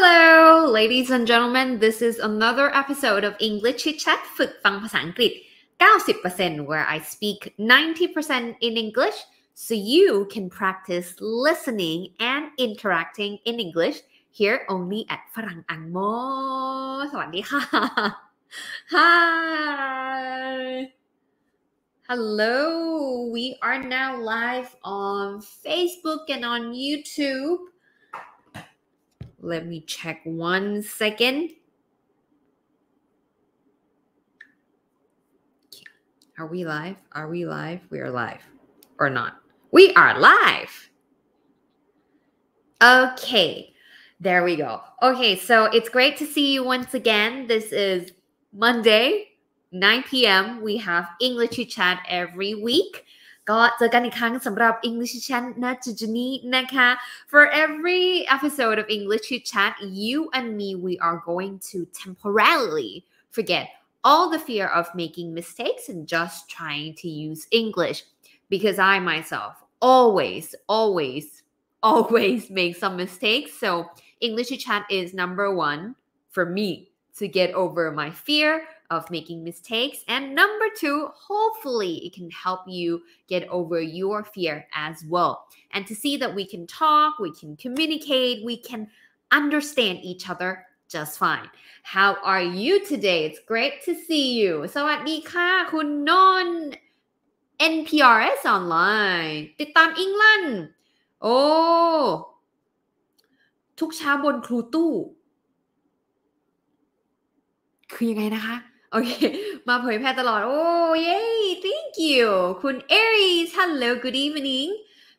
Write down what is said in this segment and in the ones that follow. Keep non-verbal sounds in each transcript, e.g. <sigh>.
Hello, ladies and gentlemen. This is another episode of English Chit Chat ฝึกฟังภาษาอังกฤษ 90% where I speak 90% in English so you can practice listening and interacting in English here only at ฝรั่งอังโมสวัสดีค่ะ <laughs> Hi Hello we are now live on Facebook and on YouTube let me check one second Are we live? Are we live? We are live. Or not? We are live. Okay. There we go. Okay, so it's great to see you once again. This is Monday, 9 p.m. We have English Chat every week. ก็เจอกันอีกครั้งสำหรับ English Chit Chat ณจุดนี้นะคะ For every episode of English Chit Chat, you and me, we are going to temporarily forget all the fear of making mistakes and just trying to use English because I myself always, always, always make some mistakes. So English Chit Chat is number one for me to get over my fear of making mistakes. And number two, hopefully it can help you get over your fear as well. And to see that we can talk, we can communicate, we can understand each other just fine. How are you today? It's great to see you. สวัสดีค่ะคุณนนท์ NPRS Online ติดตามอิงลันโอ้ ทุกเช้าบนครูตู้ คือยังไงนะคะ โอเค มาเผยแพร่ตลอด โอ้เย้ thank you คุณ Aries hello good evening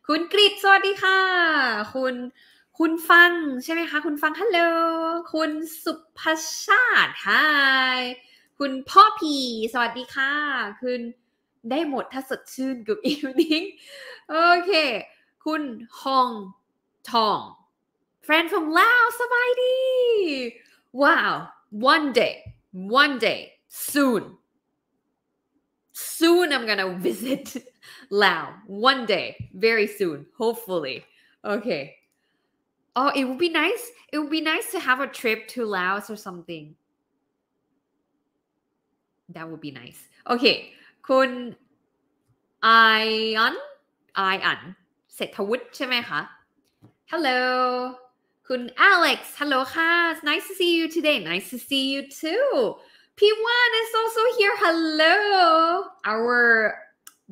คุณกริดสวัสดีค่ะ คุณคุณฟังใช่ไหมคะ คุณฟังฮัลโหลคุณสุภชาติ hi คุณพ่อพีสวัสดีค่ะ คุณได้หมดถ้าสดชื่นกับ evening โอเค คุณฮองทอง friend from Laos สบายดี wow one day one day soon soon I'm gonna visit <laughs> Laos one day very soon hopefully okay oh it would be nice it would be nice to have a trip to Laos or something that would be nice okay คุณไออันไออันเศรษฐวุฒิใช่ไหมคะ hello คุณ Alex hello ค่ะ It's nice to see you today nice to see you too P1 is also here hello our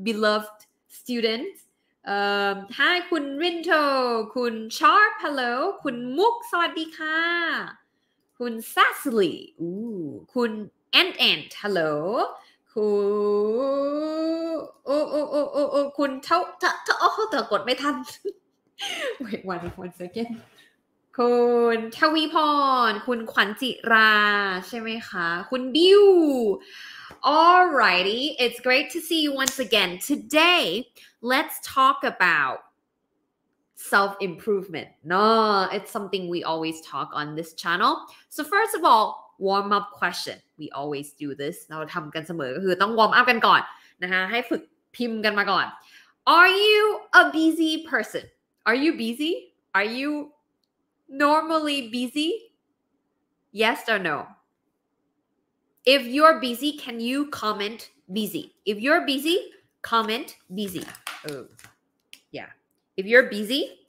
beloved student um hi คุณ Rinto คุณ Sharp hello คุณมุกสวัสดีค่ะ คุณ Cecily อู้คุณ Ant Ant hello คุณโอ้โอ้โอ้โอ้โอ้คุณเท่าเท่าเท่าโอ้เธอกดไม่ทัน wait one one second คุณทวีพร คุณขวัญจิราใช่ไหมคะ คุณบิว Alrighty, it's great to see you once again. Today, let's talk about self improvement. No, it's something we always talk on this channel. So, first of all, warm up question. We always do this. เราทำกันเสมอก็คือต้อง warm up กันก่อนนะคะให้ฝึกพิมพ์กันมาก่อน Are you a busy person? Are you busy? Are you normally busy? Yes or no? If you're busy, can you comment busy? If you're busy, comment busy. Oh, yeah. If you're busy,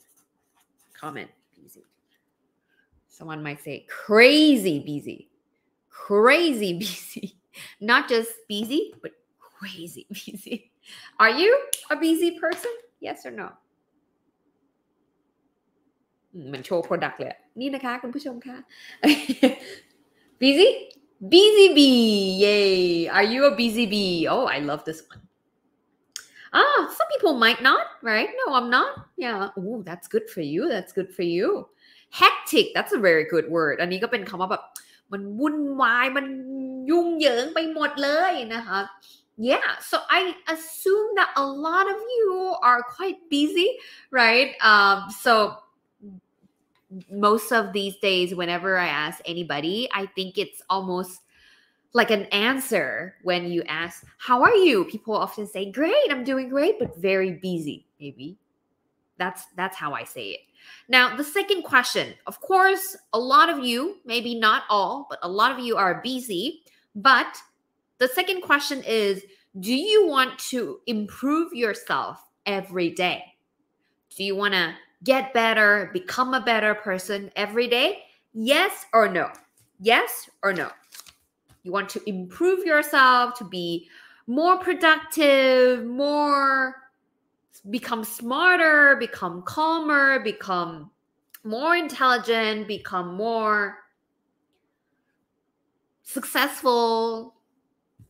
comment busy. Someone might say crazy busy. Crazy <laughs> busy. Not just busy, but crazy <laughs> busy. Are you a busy person? Yes or no? มเหมือนโชว์ product เลย นี่นะคะ คุณผู้ชมค่ะ busy busy bee yay are you a busy bee oh i love this one ah some people might not right no i'm not yeah oh that's good for you that's good for you hectic that's a very good word อันนี้ก็เป็นคำว่าแบบมันวุ่นวายมันยุ่งเหยิงไปหมดเลยนะคะ yeah so i assume that a lot of you are quite busy right um so most of these days whenever i ask anybody i think it's almost like an answer when you ask how are you people often say great i'm doing great but very busy maybe that's that's how i say it Now, the second question, of course, a lot of you, maybe not all, but a lot of you are busy. But the second question is Do you want to improve yourself every day? Do you want to get better, become a better person every day? Yes or no? Yes or no? You want to improve yourself to be more productive, more become smarter, become calmer, become more intelligent, become more successful,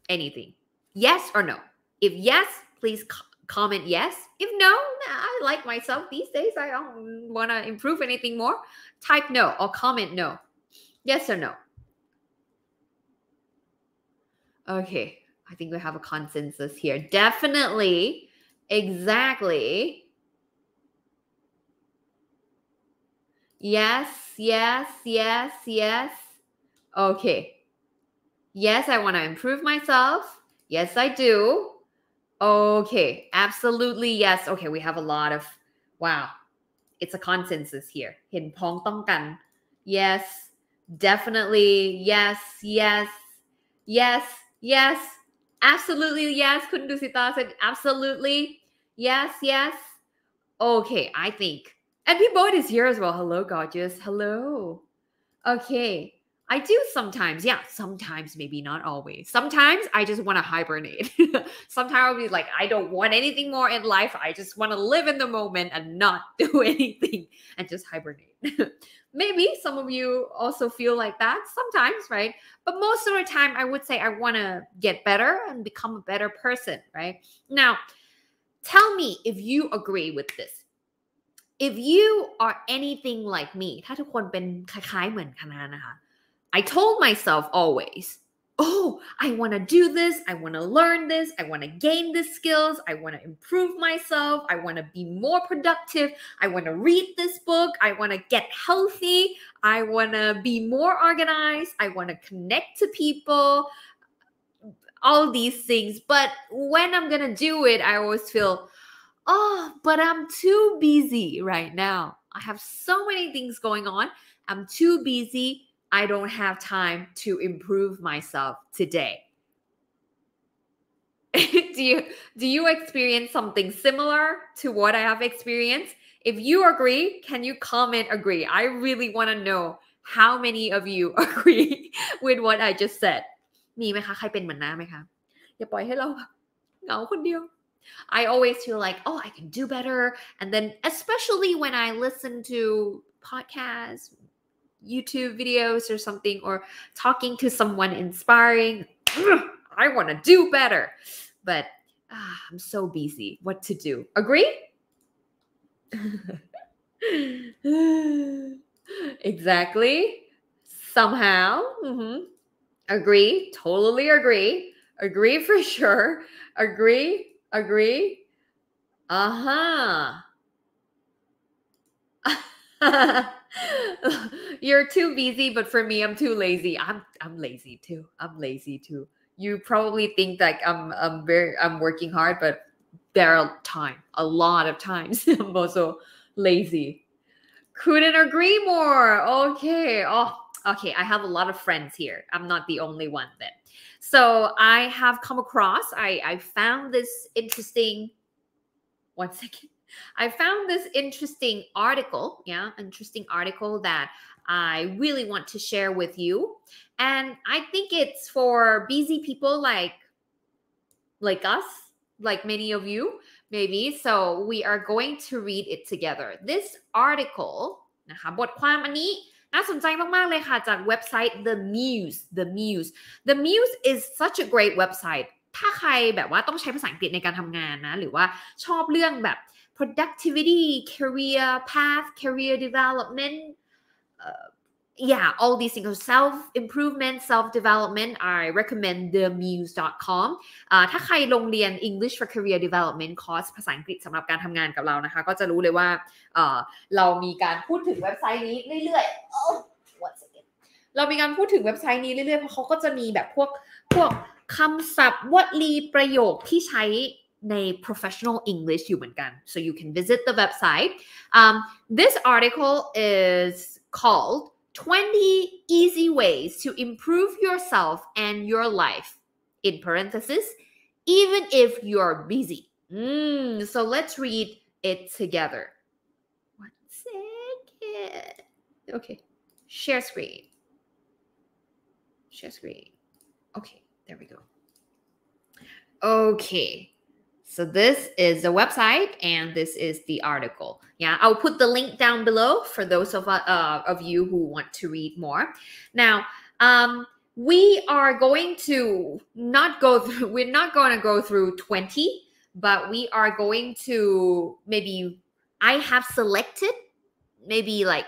anything. Yes or no? If yes, please comment yes. If no, I like myself these days. I don't want to improve anything more. Type no or comment no. Yes or no? Okay, I think we have a consensus here. Definitely, exactly. Yes, yes, yes, yes. Okay. Yes, I want to improve myself. Yes, I do. Okay, absolutely yes. Okay, we have a lot of wow. It's a consensus here. เห็นพ้องต้องกัน Yes, definitely. Yes, yes, yes, yes. Absolutely yes. คุณดุสิตา said absolutely. Yes, yes. Okay, I think. And people is here as well. Hello, gorgeous. Hello. Okay. I do sometimes. Yeah, sometimes, maybe not always. Sometimes I just want to hibernate. <laughs> sometimes I'll be like, I don't want anything more in life. I just want to live in the moment and not <laughs> do anything and just hibernate. <laughs> maybe some of you also feel like that sometimes, right? But most of the time, I would say I want to get better and become a better person, right? Now, tell me if you agree with this. If you are anything like me ถ้าทุกคนเป็นคล้ายๆเหมือนคณะนะคะ I told myself always, oh, I want to do this. I want to learn this. I want to gain the skills. I want to improve myself. I want to be more productive. I want to read this book. I want to get healthy. I want to be more organized. I want to connect to people. All these things. But when I'm going to do it, I always feel, oh, but I'm too busy right now. I have so many things going on. I'm too busy I don't have time to improve myself today. <laughs> do you do you experience something similar to what I have experienced? If you agree, can you comment agree? I really want to know how many of you <laughs> agree with what I just said. มีไหมคะใครเป็นเหมือนน้าไหมคะอย่าปล่อยให้เราเหงาคนเดียว I always feel like, oh, I can do better. And then, especially when I listen to podcasts, YouTube videos or something or talking to someone inspiring. I want to do better. But ah, I'm so busy. What to do? Agree? <laughs> exactly. Somehow. Mm-hmm. Agree. Totally agree. Agree for sure. Agree. Agree. Uh huh. <laughs> You're too busy, but for me, I'm too lazy. I'm I'm lazy too. I'm lazy too. You probably think like I'm I'm very I'm working hard, but there are time, a lot of times <laughs> I'm also lazy. Couldn't agree more. Okay. Oh, okay. I have a lot of friends here. I'm not the only one then. So I have come across, I, I found this interesting one <laughs> second. I found this interesting article, yeah, interesting article that I really want to share with you. And I think it's for busy people like like us, like many of you maybe. So we are going to read it together. This article นะคะบทความอันนี้น่าสนใจมาก The Muse The Muse The Muse is such a great website ถ้าใครแบบว่าต้องใช้ภาษาอังกฤษในการทำงานนะ หรือว่าชอบเรื่องแบบ productivity career path career development Uh, yeah, all these things, self improvement, self development. I recommend themuse.com อ่าถ้าใครลงเรียน English for Career Development คอร์สภาษาอังกฤษสำหรับการทำงานกับเรานะคะ ก็จะรู้เลยว่าเอ่อเรามีการพูดถึงเว็บไซต์นี้เรื่อยๆ oh, one second เรามีการพูดถึงเว็บไซต์นี้เรื่อยๆ เพราะเขาก็จะมีแบบพวกพวกคำศัพท์วลีประโยคที่ใช้ใน professional English อยู่เหมือนกัน so you can visit the website um, this article is called 20 easy ways to improve yourself and your life. In parenthesis even if you're busy. Mm, so let's read it together. One second. Okay share screen. Share screen. Okay there we go. Okay. So this is the website and this is the article. Yeah, I'll put the link down below for those of uh, of you who want to read more. Now, um, we are going to not go through. <laughs> We're not going to go through twenty, but we are going to maybe. I have selected maybe like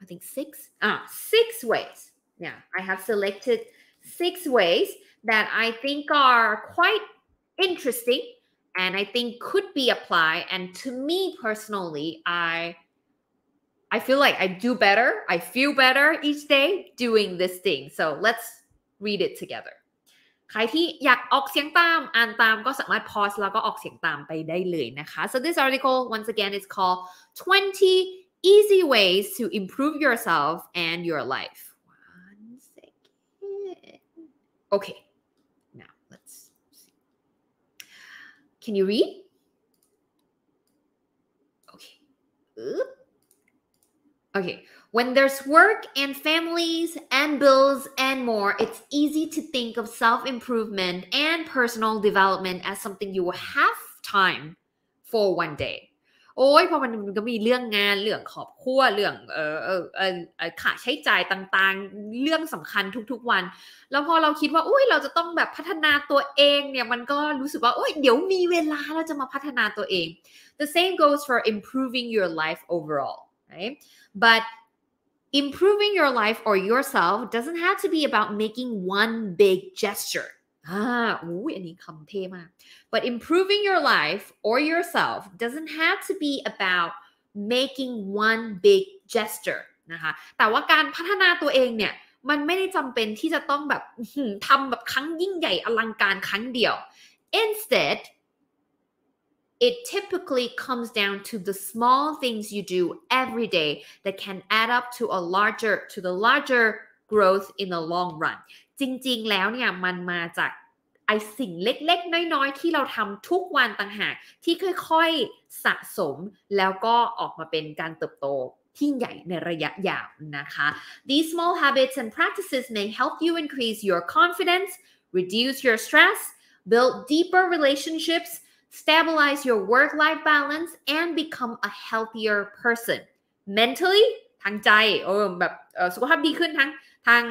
I think six. Ah, six ways. Yeah, I have selected six ways that I think are quite interesting and I think could be applied. And to me personally, I I feel like I do better. I feel better each day doing this thing. So let's read it together. ใครที่อยากออกเสียงตามอ่านตามก็สามารถ pause แล้วก็ออกเสียงตามไปได้เลยนะคะ so this article once again is called 20 easy ways to improve yourself and your life one second okay Can you read? Okay. Okay. When there's work and families and bills and more, it's easy to think of self improvement and personal development as something you will have time for one day. โอ้ยพอมันมันก็มีเรื่องงานเรื่องขอบครัวเรื่องเออเออเออค่าใช้จ่ายต่างๆ เรื่องสำคัญทุกๆวัน แล้วพอเราคิดว่าอุ้ยเราจะต้องแบบพัฒนาตัวเองเนี่ยมันก็รู้สึกว่าโอ้ยเดี๋ยวมีเวลาเราจะมาพัฒนาตัวเอง the same goes for improving your life overall right but improving your life or yourself doesn't have to be about making one big gesture อ่าอุ้ยอันนี้คำเท่มาก but improving your life or yourself doesn't have to be about making one big gesture นะคะ แต่ว่าการพัฒนาตัวเองเนี่ย มันไม่ได้จำเป็นที่จะต้องแบบทำแบบครั้งยิ่งใหญ่อลังการครั้งเดียว instead it typically comes down to the small things you do every day that can add up to a larger to the larger growth in the long run จริง ๆ แล้วเนี่ยมันมาจากไอสิ่งเล็กๆ น้อยๆ ที่เราทำทุกวันต่างหากที่ค่อยๆสะสมแล้วก็ออกมาเป็นการเติบโตที่ใหญ่ในระยะยาวนะคะ These small habits and practices may help you increase your confidence, reduce your stress, build deeper relationships, stabilize your work-life balance, and become a healthier person. Mentally ทางใจเออแบบสุขภาพดีขึ้นทั้ง ทาง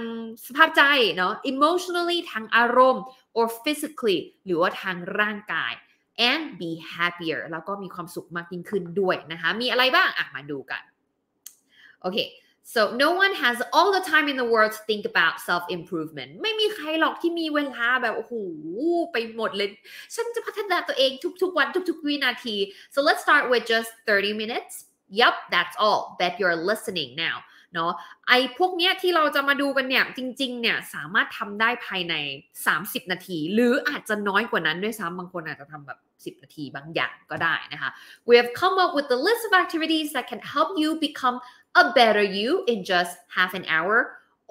สภาพใจเนาะ emotionally ทางอารมณ์ or physically หรือว่าทางร่างกาย and be happier แล้วก็มีความสุขมากยิ่งขึ้นด้วยนะคะ มีอะไรบ้าง อะ มาดูกัน โอเค so no one has all the time in the world to think about self improvement ไม่มีใครหรอกที่มีเวลาแบบโอ้โหไปหมดเลย ฉันจะพัฒนาตัวเองทุกๆวันทุกๆวินาที so let's start with just 30 minutes Yep that's all bet you're listening now เนาะไอ้พวกเนี้ยที่เราจะมาดูกันเนี่ยจริงๆเนี่ยสามารถทำได้ภายใน 30 นาที หรืออาจจะน้อยกว่านั้นด้วยซ้ำบางคนอาจจะทำแบบ 10 นาทีบางอย่างก็ได้นะคะ We have come up with a list of activities that can help you become a better you in just half an hour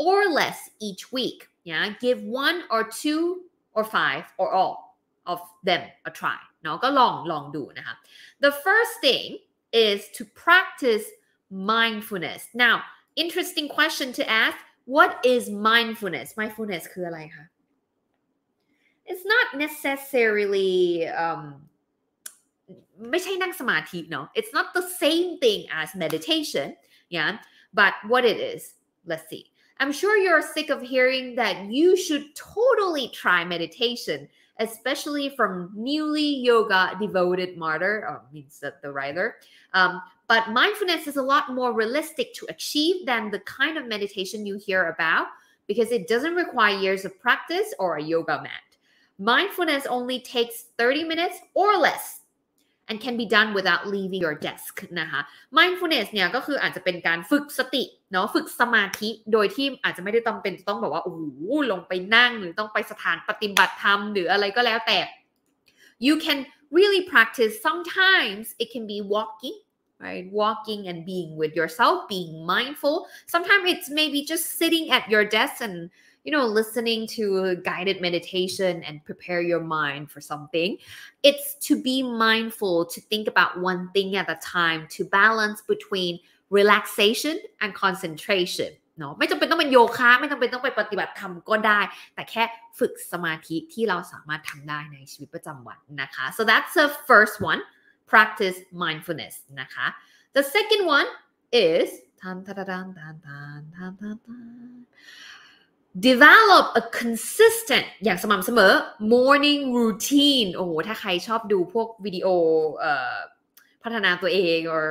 or less each week yeah give one or two or five or all of them a try เนาะก็ลองลองดูนะคะ The first thing is to practice mindfulness now interesting question to ask what is mindfulness mindfulness คืออะไรคะ it's not necessarily um ไม่ใช่นั่งสมาธิเนาะ it's not the same thing as meditation yeah but what it is let's see I'm sure you're sick of hearing that you should totally try meditation especially from newly yoga devoted martyr or means that the writer um, but mindfulness is a lot more realistic to achieve than the kind of meditation you hear about because it doesn't require years of practice or a yoga mat. Mindfulness only takes 30 minutes or less and can be done without leaving your desk นะคะ mindfulness เนี่ยก็คืออาจจะเป็นการฝึกสติเนาะฝึกสมาธิโดยที่อาจจะไม่ได้ต้องเป็นต้องแบบว่าโอ้โหลงไปนั่งหรือต้องไปสถานปฏิบัติธรรม หรืออะไรก็แล้วแต่ you can really practice sometimes it can be walking right walking and being with yourself being mindful sometimes it's maybe just sitting at your desk and you know, listening to a guided meditation and prepare your mind for something. It's to be mindful, to think about one thing at a time, to balance between relaxation and concentration เนาะไม่จำเป็นต้องเป็นโยคะไม่จำเป็นต้องไปปฏิบัติธรรมก็ได้ แต่แค่ฝึกสมาธิที่เราสามารถทำได้ในชีวิตประจำวันนะคะ so that's the first one practice mindfulness นะคะ the second one is develop a consistent อย่างสม่ำเสมอ morning routine โอ้โห ถ้าใครชอบดูพวกวิดีโอพัฒนาตัวเอง or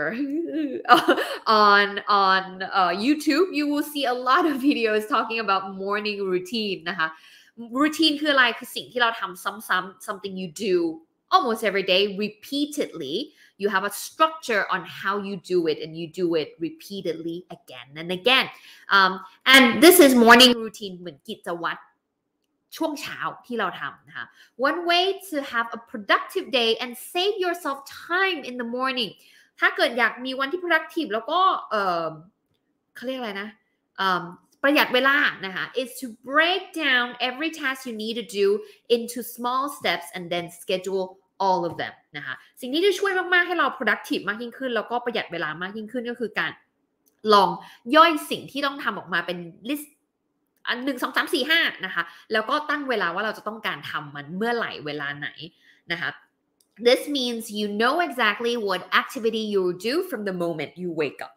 <laughs> on on uh, YouTube you will see a lot of videos talking about morning routine นะคะ routine คืออะไรคือสิ่งที่เราทำซ้ำๆ something you do almost every day repeatedly you have a structure on how you do it and you do it repeatedly again and again um, and this is morning routine เหมือนกิจวัตรช่วงเช้าที่เราทำนะคะ one way to have a productive day and save yourself time in the morning ถ้าเกิดอยากมีวันที่ productive แล้วก็เออเขาเรียกอะไรนะประหยัดเวลานะคะ is to break down every task you need to do into small steps and then schedule all of them นะคะสิ่งที่จะช่วยมาก ๆ ให้เรา productive มากยิ่งขึ้น แล้วก็ประหยัดเวลามากยิ่งขึ้นก็คือการลองย่อยสิ่งที่ต้องทำออกมาเป็น list อันหนึ่งสองสามสี่ห้านะคะ แล้วก็ตั้งเวลาว่าเราจะต้องการทำมันเมื่อไหร่เวลาไหนนะคะ This means you know exactly what activity you do from the moment you wake up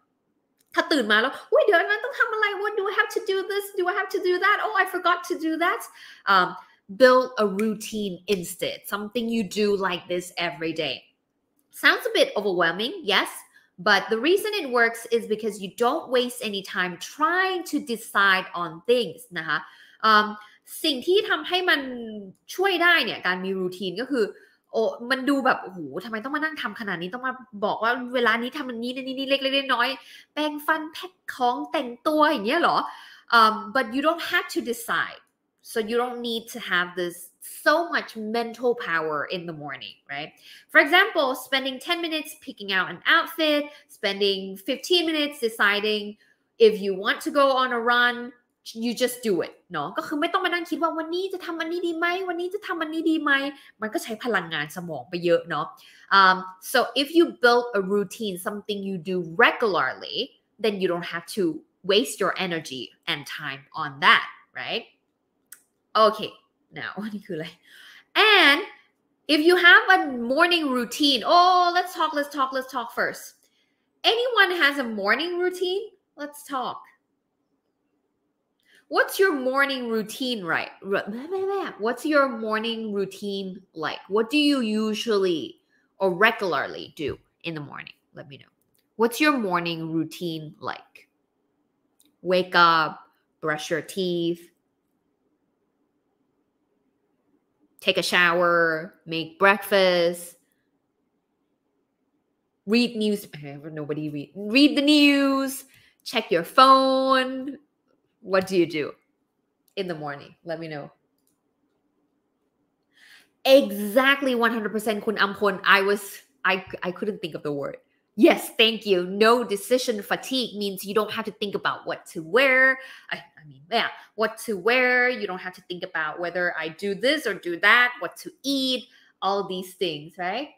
ถ้าตื่นมาแล้วอุ้ยเดี๋ยวนั้นต้องทำอะไร What do I have to do this do I have to do that Oh I forgot to do that um, build a routine instead, something you do like this every day. Sounds a bit overwhelming, yes, but the reason it works is because you don't waste any time trying to decide on things นะคะ um, สิ่งที่ทำให้มันช่วยได้เนี่ยการมีรูทีนก็คือโอ้มันดูแบบโอ้โหทำไมต้องมานั่งทำขนาดนี้ต้องมาบอกว่าเวลานี้ทำอันนี้นี่นี่เล็กๆน้อยๆแปรงฟันแพ็คของแต่งตัวอย่างเงี้ยเหรอ um, but you don't have to decide so you don't need to have this so much mental power in the morning, right? For example, spending 10 minutes picking out an outfit, spending 15 minutes deciding if you want to go on a run, you just do it เนาะก็คือไม่ต้องมานั่งคิดว่าวันนี้จะทำอันนี้ดีไหมวันนี้จะทำอันนี้ดีไหมมันก็ใช้พลังงานสมองไปเยอะเนาะ um, so if you build a routine something you do regularly then you don't have to waste your energy and time on that right Okay, now <laughs> And if you have a morning routine, oh, let's talk, let's talk, let's talk first. Anyone has a morning routine? Let's talk. What's your morning routine right? <laughs> What's your morning routine like? What do you usually or regularly do in the morning? Let me know. What's your morning routine like? Wake up, brush your teeth, take a shower, make breakfast, read news. Nobody read read the news, check your phone. What do you do in the morning? Let me know. Exactly 100% kun ampon. I was I I couldn't think of the word. Yes, thank you. No decision fatigue means you don't have to think about what to wear. I, I, mean, yeah, what to wear. You don't have to think about whether I do this or do that, what to eat, all these things, right?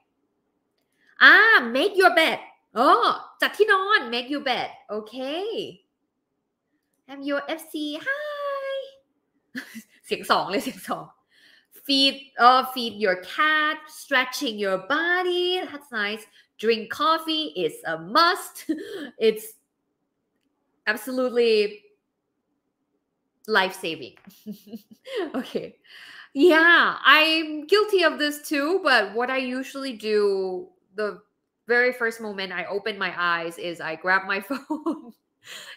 Ah, make your bed. Oh, จัดที่นอน make your bed. Okay. I'm your FC. Hi. <laughs> เสียงสองเลยเสียงสอง feed uh feed your cat stretching your body that's nice drink coffee is a must. <laughs> it's absolutely life saving. <laughs> okay. Yeah, I'm guilty of this too, but what I usually do the very first moment I open my eyes is I grab my <laughs> phone.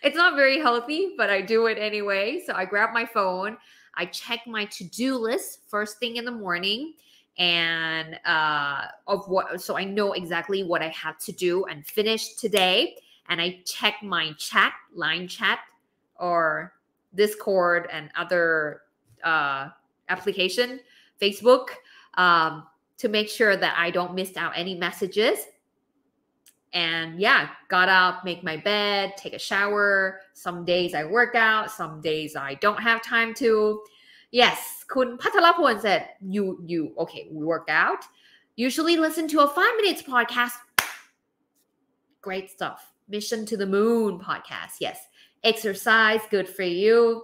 it's not very healthy, but I do it anyway. So I grab my phone, I check my to do list first thing in the morning and uh, of what so i know exactly what i have to do and finish today and i check my chat line chat or discord and other uh, application facebook um, to make sure that I don't miss out any messages. And yeah, got up, make my bed, take a shower. Some days I work out, some days I don't have time to. Yes, Kun Patalapon said, you, you, okay, we work out. Usually listen to a five minutes podcast. Great stuff. Mission to the Moon podcast. Yes. Exercise, good for you.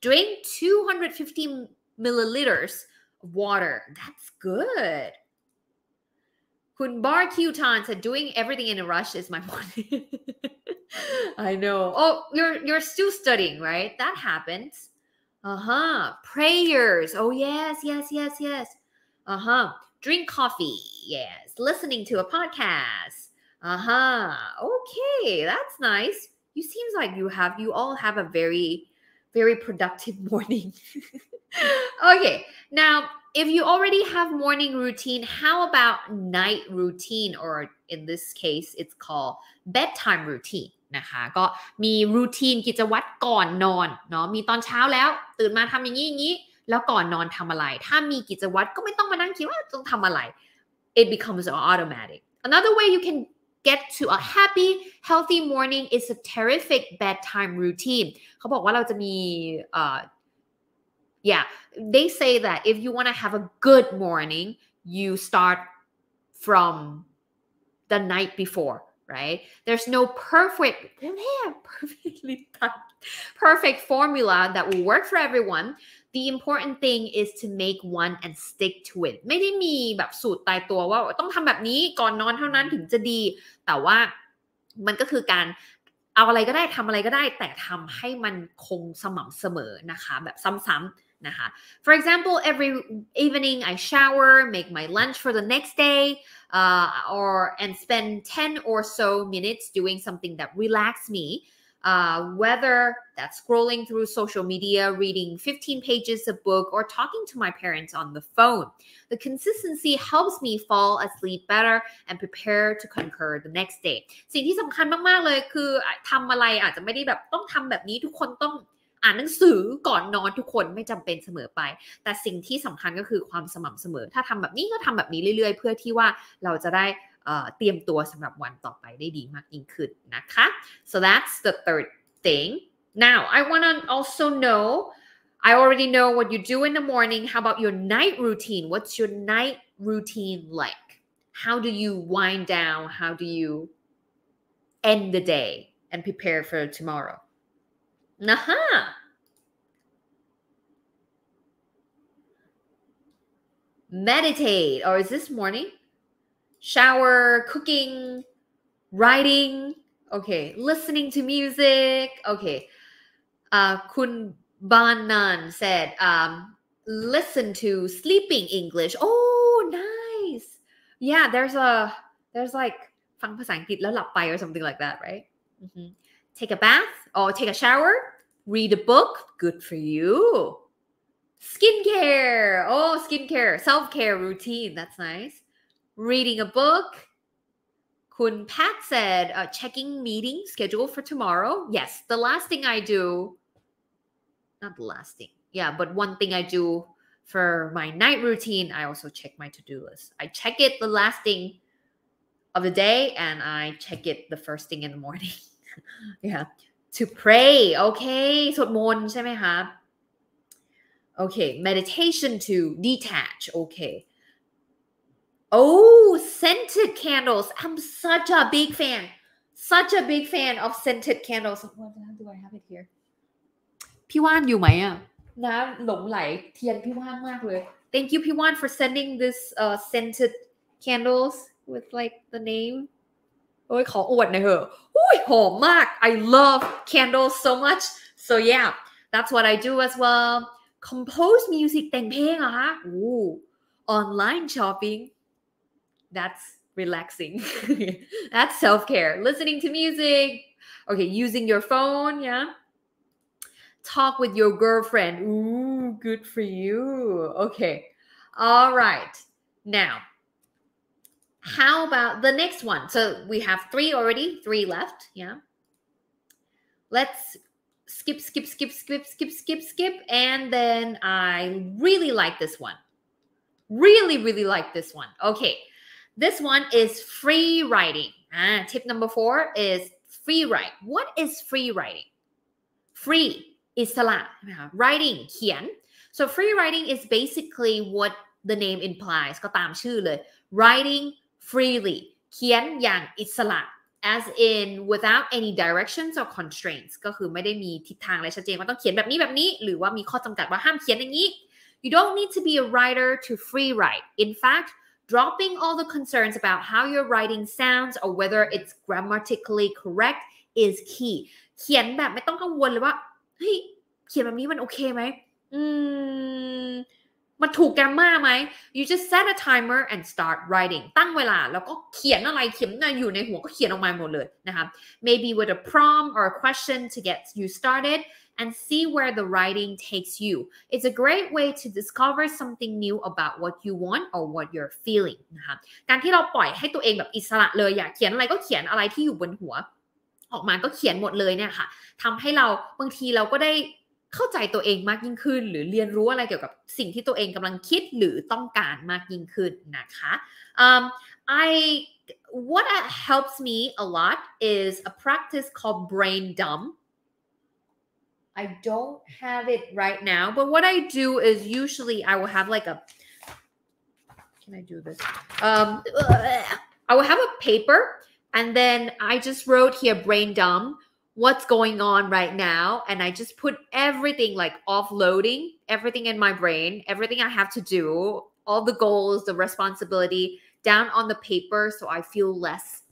Drink 250 milliliters of water. That's good. Kun Bar Tan said, "Doing everything in a rush is my <laughs> morning." I know. Oh, you're you're still studying, right? That happens. Uh huh. Prayers. Oh yes, yes, yes, yes. Uh huh. Drink coffee. Yes. Listening to a podcast. Uh huh. Okay, that's nice. You seems like you have you all have a very very productive <laughs> morning. okay, now if you already have morning routine, how about night routine or in this case it's called bedtime routine นะคะ ก็มีรูทีนกิจวัตรก่อนนอนเนาะมีตอนเช้าแล้ว ตื่นมาทำอย่างนี้อย่างนี้ แล้วก่อนนอนทำอะไร ถ้ามีกิจวัตรก็ไม่ต้องมานั่งคิดว่าต้องทำอะไร it becomes automatic another way you can get to a happy healthy morning is a terrific bedtime routine เขาบอกว่าเราจะมี uh, yeah they say that if you want to have a good morning you start from the night before right there's no perfect perfectly perfect formula that will work for everyone the important thing is to make one and stick to it ไม่ได้มีแบบสูตรตายตัวว่าต้องทำแบบนี้ก่อนนอนเท่านั้นถึงจะดี แต่ว่ามันก็คือการเอาอะไรก็ได้ทำอะไรก็ได้ แต่ทำให้มันคงสม่ำเสมอนะคะ แบบซ้ำๆ นะคะ For example every evening I shower make my lunch for the next day uh, or and spend 10 or so minutes doing something that relax me uh, whether that's scrolling through social media, reading 15 pages of book, or talking to my parents on the phone. The consistency helps me fall asleep better and prepare to conquer the next day สิ่งที่สำคัญมากๆเลยคือทำอะไรอาจจะไม่ได้แบบต้องทำแบบนี้ทุกคนต้อง อ่านหนังสือก่อนนอนทุกคนไม่จำเป็นเสมอไป แต่สิ่งที่สำคัญก็คือความสม่ำเสมอ ถ้าทำแบบนี้ก็ทำแบบนี้เรื่อยๆ เพื่อที่ว่าเราจะได้เตรียมตัวสำหรับวันต่อไปได้ดีมากยิ่งขึ้นนะคะ so that's the third thing now I want to also know I already know what you do in the morning how about your night routine what's your night routine like how do you wind down how do you end the day and prepare for tomorrow Aha. Meditate, or is this morning? shower, cooking, writing, okay, listening to music, okay. Uh, Kun Banan said, um, listen to sleeping English. Oh, nice. Yeah, there's a, there's like ฟังภาษาอังกฤษแล้วหลับไป or something like that, right? Mm-hmm. Take a bath or take a shower, read a book, good for you. Skincare. Oh, skincare, self-care routine. That's nice reading a book. Kun Pat said, uh, checking meeting schedule for tomorrow. Yes, the last thing I do, not the last thing, yeah, but one thing I do for my night routine, I also check my to do list. I check it the last thing of the day and I check it the first thing in the morning. <laughs> yeah To pray. Okay. สวดมนต์ใช่ไหมคะ Okay. Meditation to detach. Okay. Oh, scented candles. I'm such a big fan. Such a big fan of scented candles. What the hell do I have it here? พี่ว่านอยู่ไหมอะน้ำหลงไหลเทียนพี่ว่านมากเลย Thank you พี่ว่าน for sending this uh, scented candles with like the name โ อ้ยขออวดหน่อยเหอะอุ้ยหอมมาก I love candles so much so yeah that's what I do as well compose music แต่งเพลงเหรอคะ Ooh online shopping that's relaxing. <laughs> that's self care. Listening to music. Okay, using your phone. Yeah. Talk with your girlfriend. Ooh, good for you. Okay. All right. Now, how about the next one? So we have three already, three left. Yeah. Let's skip, skip, skip, skip, skip, skip, skip. And then I really like this one really really like this one okay this one is free writing ah, tip number four is free write what is free writing free อิสระใช่ไหมคะ writing เขียน so free writing is basically what the name implies ก็ตามชื่อเลย writing freely เขียนอย่างอิสระ as in without any directions or constraints ก็คือไม่ได้มีทิศทางอะไรชัดเจนว่าต้องเขียนแบบนี้แบบนี้ หรือว่ามีข้อจำกัดว่าห้ามเขียนอย่างนี้ you don't need to be a writer to free write in fact dropping all the concerns about how your writing sounds or whether it's grammatically correct is key เขียนแบบไม่ต้องกังวลเลยว่าเฮ้ยเขียนแบบนี้มันโอเคไหมอืม มันถูกแกมมาไหม you just set a timer and start writing ตั้งเวลา แล้วก็เขียนอะไรเขียนอยู่ในหัวก็เขียนออกมาหมดเลยนะคะ maybe with a prompt or a question to get you started and see where the writing takes you it's a great way to discover something new about what you want or what you're feeling นะคะการที่เราปล่อยให้ตัวเองแบบอิสระเลยอยากเขียนอะไรก็เขียนอะไรที่อยู่บนหัว ออกมาก็เขียนหมดเลยเนี่ยค่ะทำให้เราบางทีเราก็ได้ เข้าใจตัวเองมากยิ่งขึ้น หรือเรียนรู้อะไรเกี่ยวกับสิ่งที่ตัวเองกำลังคิดหรือต้องการมากยิ่งขึ้นนะคะ um, I what helps me a lot is a practice called brain dump I don't have it right now but what I do is usually I will have like a can I do this um I will have a paper and then I just wrote here brain dump what's going on right now and i just put everything like offloading everything in my brain everything i have to do all the goals the responsibility down on the paper so i feel less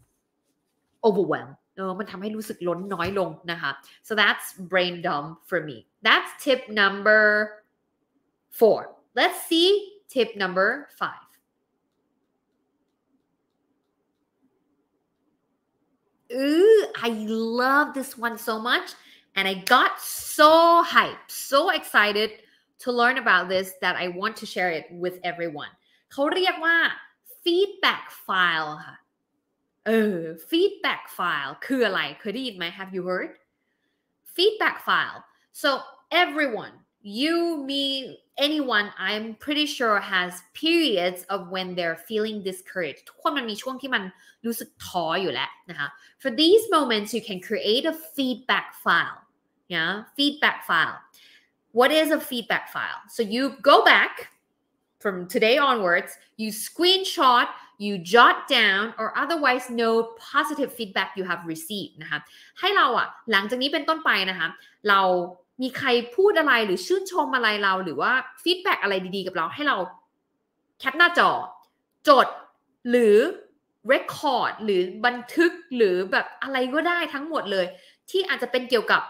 overwhelmed เออมันทำให้รู้สึกล้นน้อยลงนะคะ so that's brain dump for me that's tip number four let's see tip number five Ooh, I love this one so much. And I got so hyped, so excited to learn about this that I want to share it with everyone. เขาเรียกว่า feedback file ค่ะเออ feedback file คืออะไรเคยได้ยินไหม Have you heard feedback file so everyone you me anyone I'm pretty sure has periods of when they're feeling discouraged ทุกคนมันมีช่วงที่มันรู้สึกท้ออยู่แล้วนะคะ for these moments you can create a feedback file yeah feedback file what is a feedback file so you go back from today onwards you screenshot you jot down or otherwise note positive feedback you have received นะคะให้เราอะหลังจากนี้เป็นต้นไปนะคะเรา มีใครพูดอะไรหรือชื่นชมอะไรเราหรือว่าฟีดแบ็อะไรดีๆ กับเราให้เราแคปหน้าจอ จดหรือ record หรือบันทึกหรือแบบอะไรก็ได้ทั้งหมดเลย ที่อาจจะเป็นเกี่ยวกับ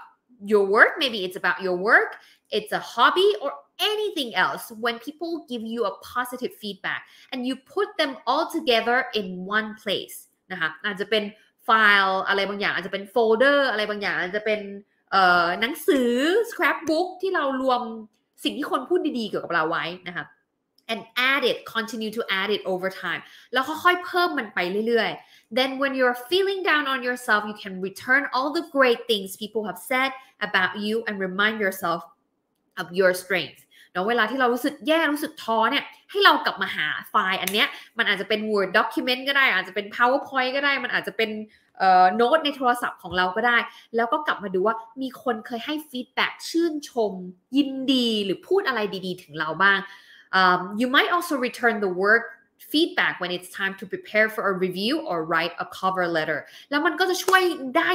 your work maybe it's about your work it's a hobby or anything else when people give you a positive feedback and you put them all together in one place นะคะอาจจะเป็นไฟล์อะไรบางอย่าง อาจจะเป็นโฟลเดอร์อะไรบางอย่าง อาจจะเป็น หนังสือ scrapbook ที่เรารวมสิ่งที่คนพูดดีๆเกี่ยวกับเราไว้นะคะ and add it continue to add it over time แล้วค่อยๆเพิ่มมันไปเรื่อยๆ then when you're feeling down on yourself you can return all the great things people have said about you and remind yourself of your strength เนาะเวลาที่เรารู้สึกแย่รู้สึกท้อเนี่ยให้เรากลับมาหาไฟล์อันเนี้ยมันอาจจะเป็น Word document ก็ได้ อาจจะเป็น PowerPoint ก็ได้ มันอาจจะเป็น โน้ตในโทรศัพท์ของเราก็ได้ แล้วก็กลับมาดูว่ามีคนเคยให้ฟีดแบ็ชื่นชม ยินดีหรือพูดอะไรดีๆ ถึงเราบ้าง um, you might also return the work feedback when it's time to prepare for a review or write a cover letter แล้วมันก็จะช่วยได้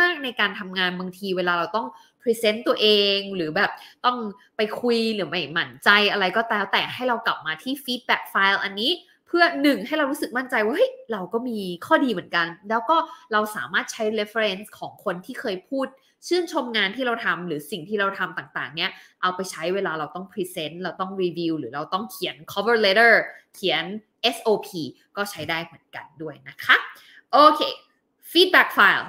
มาก ๆ ในการทำงานบางทีเวลาเราต้อง present ตัวเองหรือแบบต้องไปคุยหรือไม่หมั่นใจอะไรก็ตามแต่ให้เรากลับมาที่ feedback file อันนี้ พื่อหนึ่งให้เรารู้สึกมั่นใจว่าเฮ้ยเราก็มีข้อดีเหมือนกัน แล้วก็เราสามารถใช้ reference ของคนที่เคยพูด ชื่นชมงานที่เราทำหรือสิ่งที่เราทำต่างๆ เนี้ยเอาไปใช้เวลาเราต้อง present เราต้อง review หรือเราต้องเขียน cover letter เขียน SOP ก็ใช้ได้เหมือนกันด้วยนะคะโอเค feedback file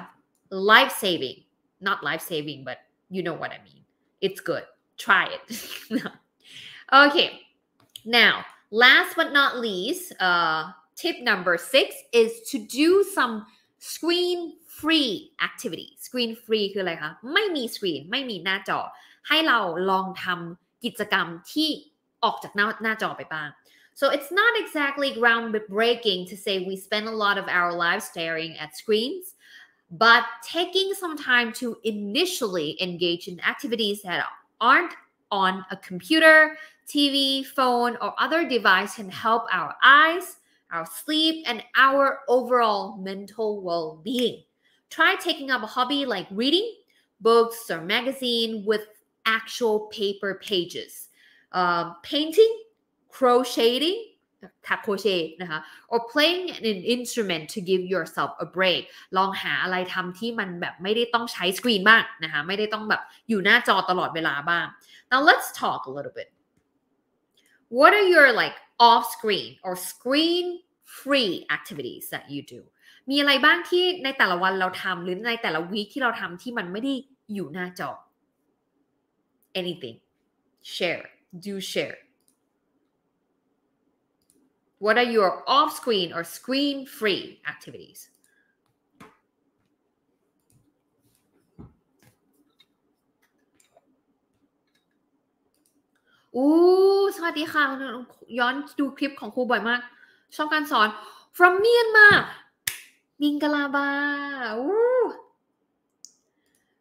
life saving not life saving but you know what I mean it's good try it okay now last but not least uh, tip number six is to do some screen free activity screen free คืออะไรคะ ไม่มี screen ไม่มีหน้าจอ ให้เราลองทำกิจกรรมที่ออกจากหน้าหน้าจอไปบ้าง So it's not exactly groundbreaking to say we spend a lot of our lives staring at screens, but taking some time to initially engage in activities that aren't on a computer, TV, phone, or other device can help our eyes, our sleep, and our overall mental well being. Try taking up a hobby like reading books or magazine with actual paper pages, um, painting, crocheting, <laughs> ถักโครเชต์นะคะ or playing an instrument to give yourself a break ลองหาอะไรทำที่มันแบบไม่ได้ต้องใช้สกรีนบ้างนะคะไม่ได้ต้องแบบอยู่หน้าจอตลอดเวลาบ้าง now let's talk a little bit what are your like off screen or screen free activities that you do มีอะไรบ้างที่ในแต่ละวันเราทำหรือในแต่ละวีคที่เราทำที่มันไม่ได้อยู่หน้าจอ anything share do share what are your off screen or screen free activities อู้สวัสดีค่ะ ย้อนดูคลิปของครูบ่อยมาก ชอบการสอน from Myanmar มิงกลาบาอู้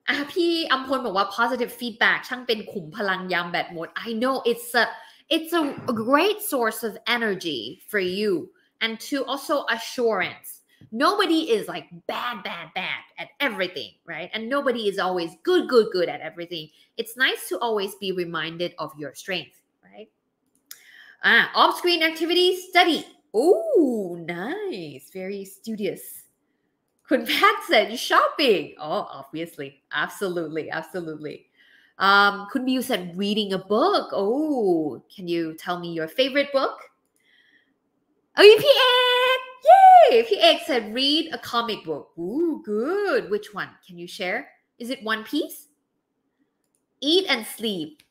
อะพี่อัมพลบอกว่า positive feedback ช่างเป็นขุมพลังยามแบตหมด I know it's a it's a, a great source of energy for you and to also assurance nobody is like bad bad bad at everything right and nobody is always good good good at everything it's nice to always be reminded of your strength right ah off screen activities study oh nice very studious Kun Pat said shopping. Oh, obviously. Absolutely. Absolutely. Um, Kun Miu said reading a book. Oh, can you tell me your favorite book? Oh, Hey, P X said, read a comic book. Ooh, good. Which one? Can you share? Is it One Piece? Eat and sleep.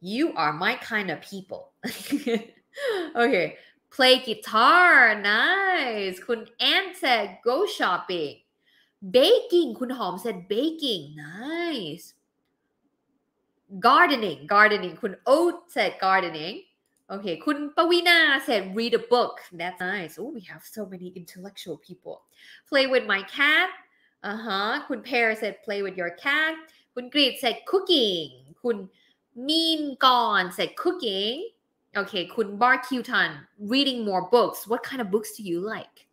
You are my kind of people. <laughs> okay. Play guitar. Nice. Kun Ann said, go shopping. Baking. Kun Hom said, baking. Nice. Gardening. Gardening. Kun Oat said, gardening. okay คุณปวีนา said read a book that's nice oh we have so many intellectual people play with my cat uh-huh คุณ Pear said play with your cat คุณ Greet said cooking คุณ Mean Gone said cooking Okay, Kun Bar Kyutan, reading more books. What kind of books do you like?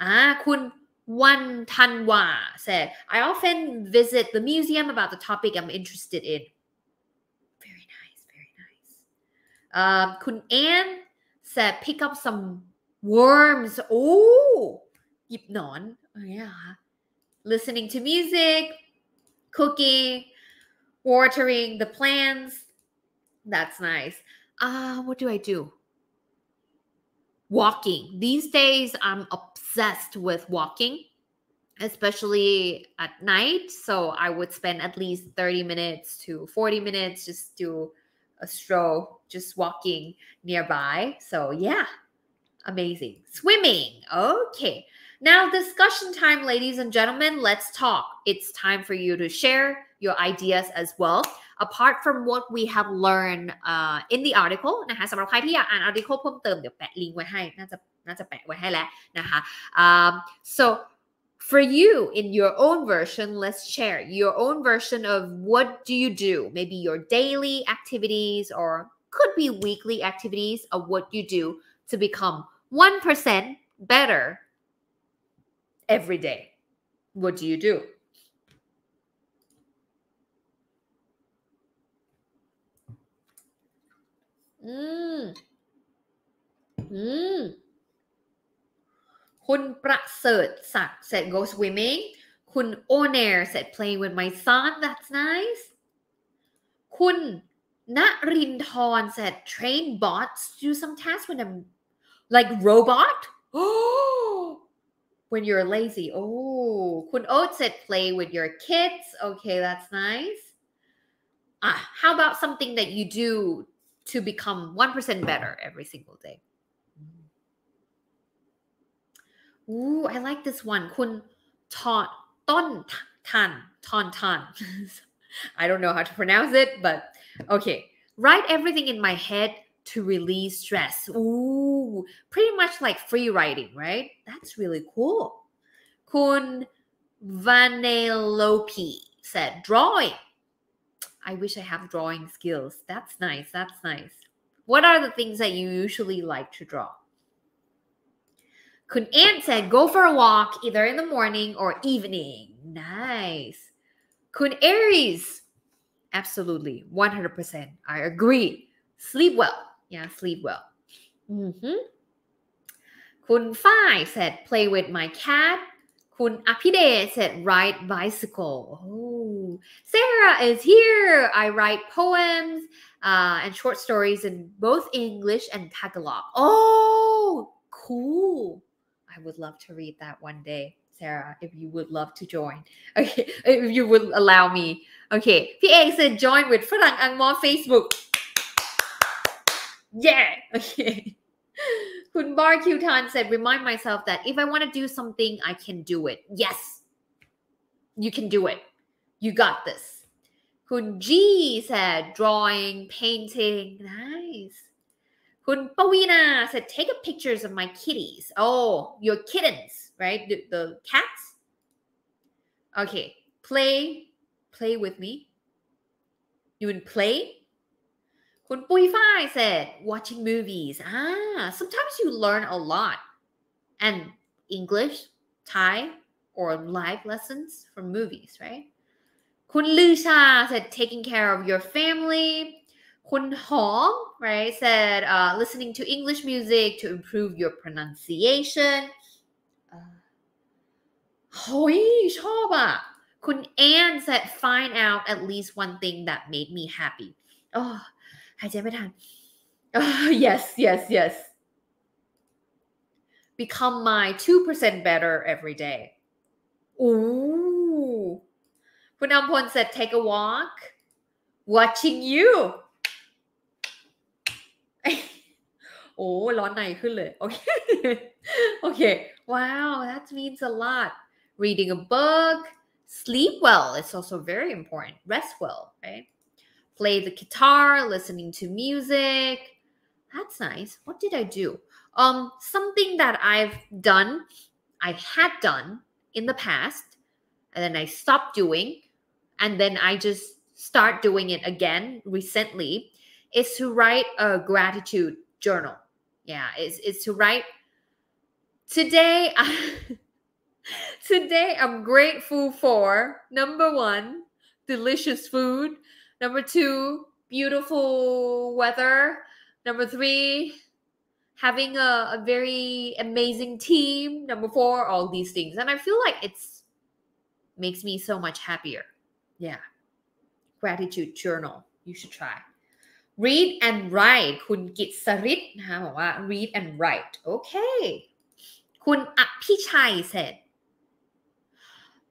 Ah, Kun Wan Tanwa said, I often visit the museum about the topic I'm interested in. Um, Kun Ann said, pick up some worms. Oh, yip non. Oh, yeah. Listening to music, cooking, watering the plants. That's nice uh, what do I do? Walking. These days, I'm obsessed with walking, especially at night. So I would spend at least 30 minutes to 40 minutes just do a stroll, just walking nearby. So, yeah, amazing. Swimming. Okay. Now, discussion time, ladies and gentlemen. Let's talk. It's time for you to share your ideas as well apart from what we have learned uh, in the article นะคะสำหรับใครที่อยากอ่าน article เพิ่มเติมเดี๋ยวแปะลิงก์ไว้ให้น่าจะน่าจะแปะไว้ให้แล้วนะคะ um, so for you in your own version let's share your own version of what do you do maybe your daily activities or could be weekly activities of what you do to become 1% better every day what do you do mm. Mm. คุณประเสริฐศักดิ์ said go swimming คุณ Onair said playing with my son that's nice คุณณรินทร์ said train bots do some tasks with them like robot <gasps> oh when you're lazy oh คุณ Oat said play with your kids okay that's nice ah how about something that you do to become 1% better every single day. Ooh, I like this one. Kun ton ton tan ton tan. I don't know how to pronounce it, but okay. Write everything in my head to release stress. Ooh pretty much like free writing right? That's really cool. คุณ Vanellope said drawing. I wish I have drawing skills. That's nice that's nice. What are the things that you usually like to draw Kun Ant said, go for a walk either in the morning or evening. Nice. Kun Aries. Absolutely. 100%. I agree. Sleep well. Yeah, sleep well. Mm-hmm. Kun Fai said, play with my cat. Kun Apide said, ride bicycle. Oh, Sarah is here. I write poems uh, and short stories in both English and Tagalog. Oh, cool. I would love to read that one day, Sarah, if you would love to join. <laughs> Okay, if you would allow me. Okay, PA said join with Farang Angmor Facebook. Yeah, <laughs> okay. Kun Bar Tan said, remind myself that if I want to do something, I can do it. Yes, you can do it. You got this. Kun G said, drawing, painting. Nice. Kun oh, said, take a pictures of my kitties. Oh, your kittens, right? The, the cats. Okay. Play. Play with me. You would play? Kun said, watching movies. Ah, sometimes you learn a lot. And English, Thai, or live lessons from movies, right? Kun said, taking care of your family. คุณหอม right said uh, listening to English music to improve your pronunciation เฮ้ยชอบอ่ะ คุณ Ann said find out at least one thing that made me happy อ๋อหายใจไม่ทัน oh, <laughs> yes yes yes become my 2% better every day โอ้คุณอำพล said take a walk watching you โอ้ร้อนในขึ้นเลย โอเค โอเค <laughs> wow that means a lot reading a book sleep well it's also very important rest well right play the guitar listening to music that's nice what did i do um something that i've done i had done in the past and then i stopped doing and then i just start doing it again recently is to write a gratitude journal yeah it's, it's to write. Today I, <laughs> today i'm grateful for number one delicious food. Number two beautiful weather. Number three having a, a very amazing team. Number four all these things. And i feel like it's makes me so much happier. Yeah. Gratitude journal you should try read and write คุณกิตสริตนะคะบอกว่า read and write โอเค คุณอภิชัย said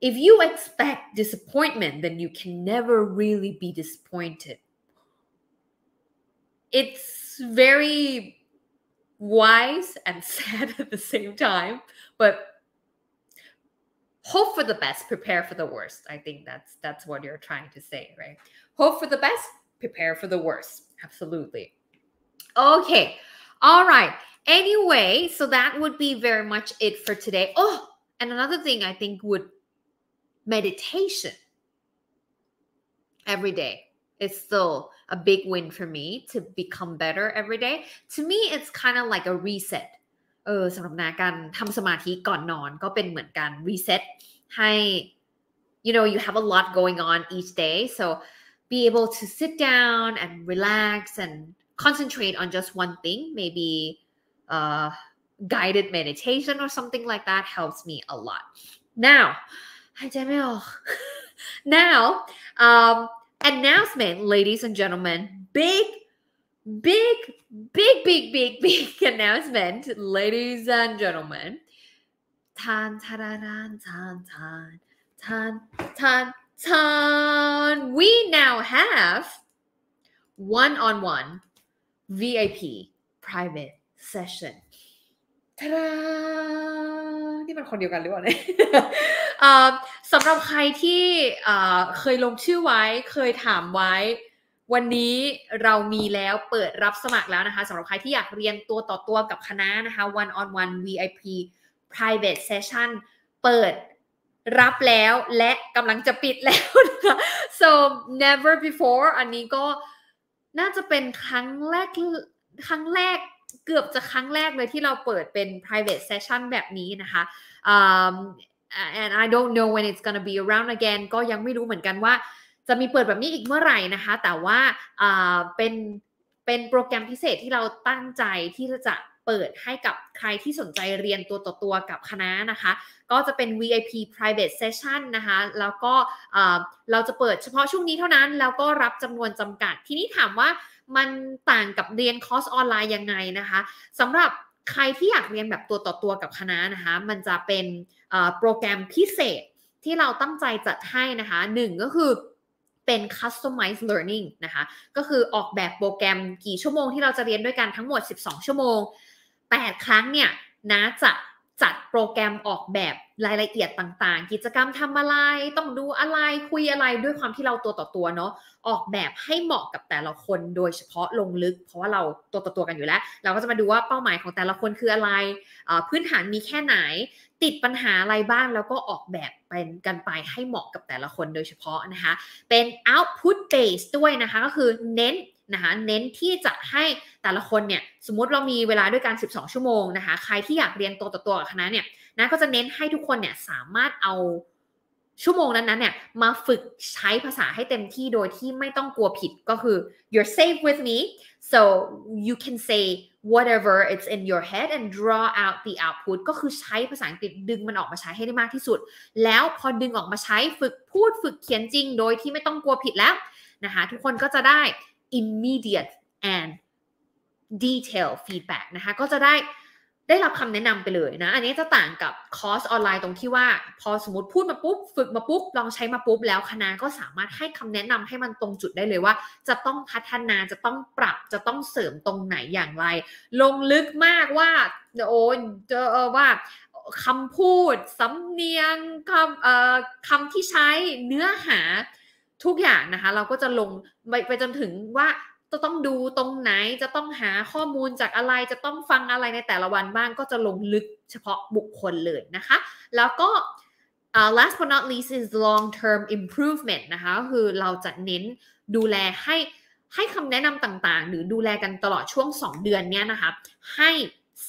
if you expect disappointment then you can never really be disappointed it's very wise and sad <laughs> at the same time but hope for the best prepare for the worst i think that's that's what you're trying to say right hope for the best prepare for the worst absolutely okay all right anyway so that would be very much it for today oh and another thing i think would meditation every day is still a big win for me to become better every day to me it's kind of like a reset เออสำหรับนาการทำสมาธิก่อนนอนก็เป็นเหมือนการ reset ให้ you know you have a lot going on each day so be able to sit down and relax and concentrate on just one thing, maybe uh, guided meditation or something like that helps me a lot. Now, <laughs> now, um, announcement, ladies and gentlemen, big, big, big, big, big, big <laughs> announcement, ladies and gentlemen. Tan, tan, tan, tan, tan. We now have one on one VIP private session ทานี่มันคนเดียวกันหรือเปล่าเนี่ยสำหรับใครที่เคยลงชื่อไว้ เคยถามไว้ วันนี้เรามีแล้วเปิดรับสมัครแล้วนะคะสำหรับใครที่อยากเรียนตัวต่อตัวกับคณะนะคะ one on one VIP private session เปิด รับแล้วและกำลังจะปิดแล้วนะคะ so never before อันนี้ก็น่าจะเป็นครั้งแรกครั้งแรกเกือบจะครั้งแรกเลยที่เราเปิดเป็น private session แบบนี้นะคะ um, and I don't know when it's gonna be around again ก็ยังไม่รู้เหมือนกันว่า จะมีเปิดแบบนี้อีกเมื่อไหร่นะคะ แต่ว่าเป็นเป็นโปรแกรมพิเศษที่เราตั้งใจที่จะเปิดให้กับใครที่สนใจเรียนตัวต่อตัวกับคณะนะคะ ก็จะเป็น VIP private session นะคะ แล้วก็เราจะเปิดเฉพาะช่วงนี้เท่านั้น แล้วก็รับจำนวนจำกัด ทีนี้ถามว่ามันต่างกับเรียนคอร์สออนไลน์ยังไงนะคะสำหรับใครที่อยากเรียนแบบตัวต่อตัวกับคณะนะคะ มันจะเป็นโปรแกรมพิเศษที่เราตั้งใจจัดให้นะคะหนึ่งก็คือเป็น customized learning นะคะ ก็คือออกแบบโปรแกรมกี่ชั่วโมงที่เราจะเรียนด้วยกันทั้งหมด 12 ชั่วโมง 8 ครั้งเนี่ยนะจะ จัดโปรแกรมออกแบบรายละเอียดต่างๆ กิจกรรมทำอะไร ต้องดูอะไรคุยอะไรด้วยความที่เราตัวต่อตัวเนาะออกแบบให้เหมาะกับแต่ละคนโดยเฉพาะลงลึก เพราะว่าเราตัวต่อตัวกันอยู่แล้ว เราก็จะมาดูว่าเป้าหมายของแต่ละคนคืออะไร พื้นฐานมีแค่ไหน ติดปัญหาอะไรบ้างแล้วก็ออกแบบเป็นกันไปให้เหมาะกับแต่ละคนโดยเฉพาะนะคะ เป็น output based ด้วยนะคะก็คือเน้น นะคะเน้นที่จะให้แต่ละคนเนี่ยสมมติเรามีเวลาด้วยกัน 12 ชั่วโมงนะคะใครที่อยากเรียนตัวต่อตัวกับคณะเนี่ยนะก็จะเน้นให้ทุกคนเนี่ยสามารถเอาชั่วโมงนั้นๆเนี่ยมาฝึกใช้ภาษาให้เต็มที่โดยที่ไม่ต้องกลัวผิดก็คือ you're safe with me so you can say whatever it's in your head and draw out the output ก็คือใช้ภาษาอังกฤษดึงมันออกมาใช้ให้ได้มากที่สุด แล้วพอดึงออกมาใช้ฝึกพูดฝึกเขียนจริง โดยที่ไม่ต้องกลัวผิดแล้วนะคะทุกคนก็จะได้ immediate and detail feedback นะคะก็จะได้ได้รับคำแนะนำไปเลยนะ อันนี้จะต่างกับคอร์สออนไลน์ตรงที่ว่า พอสมมติพูดมาปุ๊บ ฝึกมาปุ๊บ ลองใช้มาปุ๊บ แล้วคณะก็สามารถให้คำแนะนำให้มันตรงจุดได้เลยว่า จะต้องพัฒนาจะต้องปรับจะต้องเสริมตรงไหนอย่างไร ลงลึกมากว่าโอ้เจอว่าคำพูด สำเนียงคำเอ่อคำที่ใช้เนื้อหา ทุกอย่างนะคะ เราก็จะลงไปไปจนถึงว่าจะต้องดูตรงไหนจะต้องหาข้อมูลจากอะไรจะต้องฟังอะไรในแต่ละวันบ้างก็จะลงลึกเฉพาะบุคคลเลยนะคะ แล้วก็ uh, last but not least is long term improvement นะคะก็คือเราจะเน้นดูแลให้ให้คำแนะนำต่างๆ หรือดูแลกันตลอดช่วง 2 เดือนเนี้ยนะคะ ให้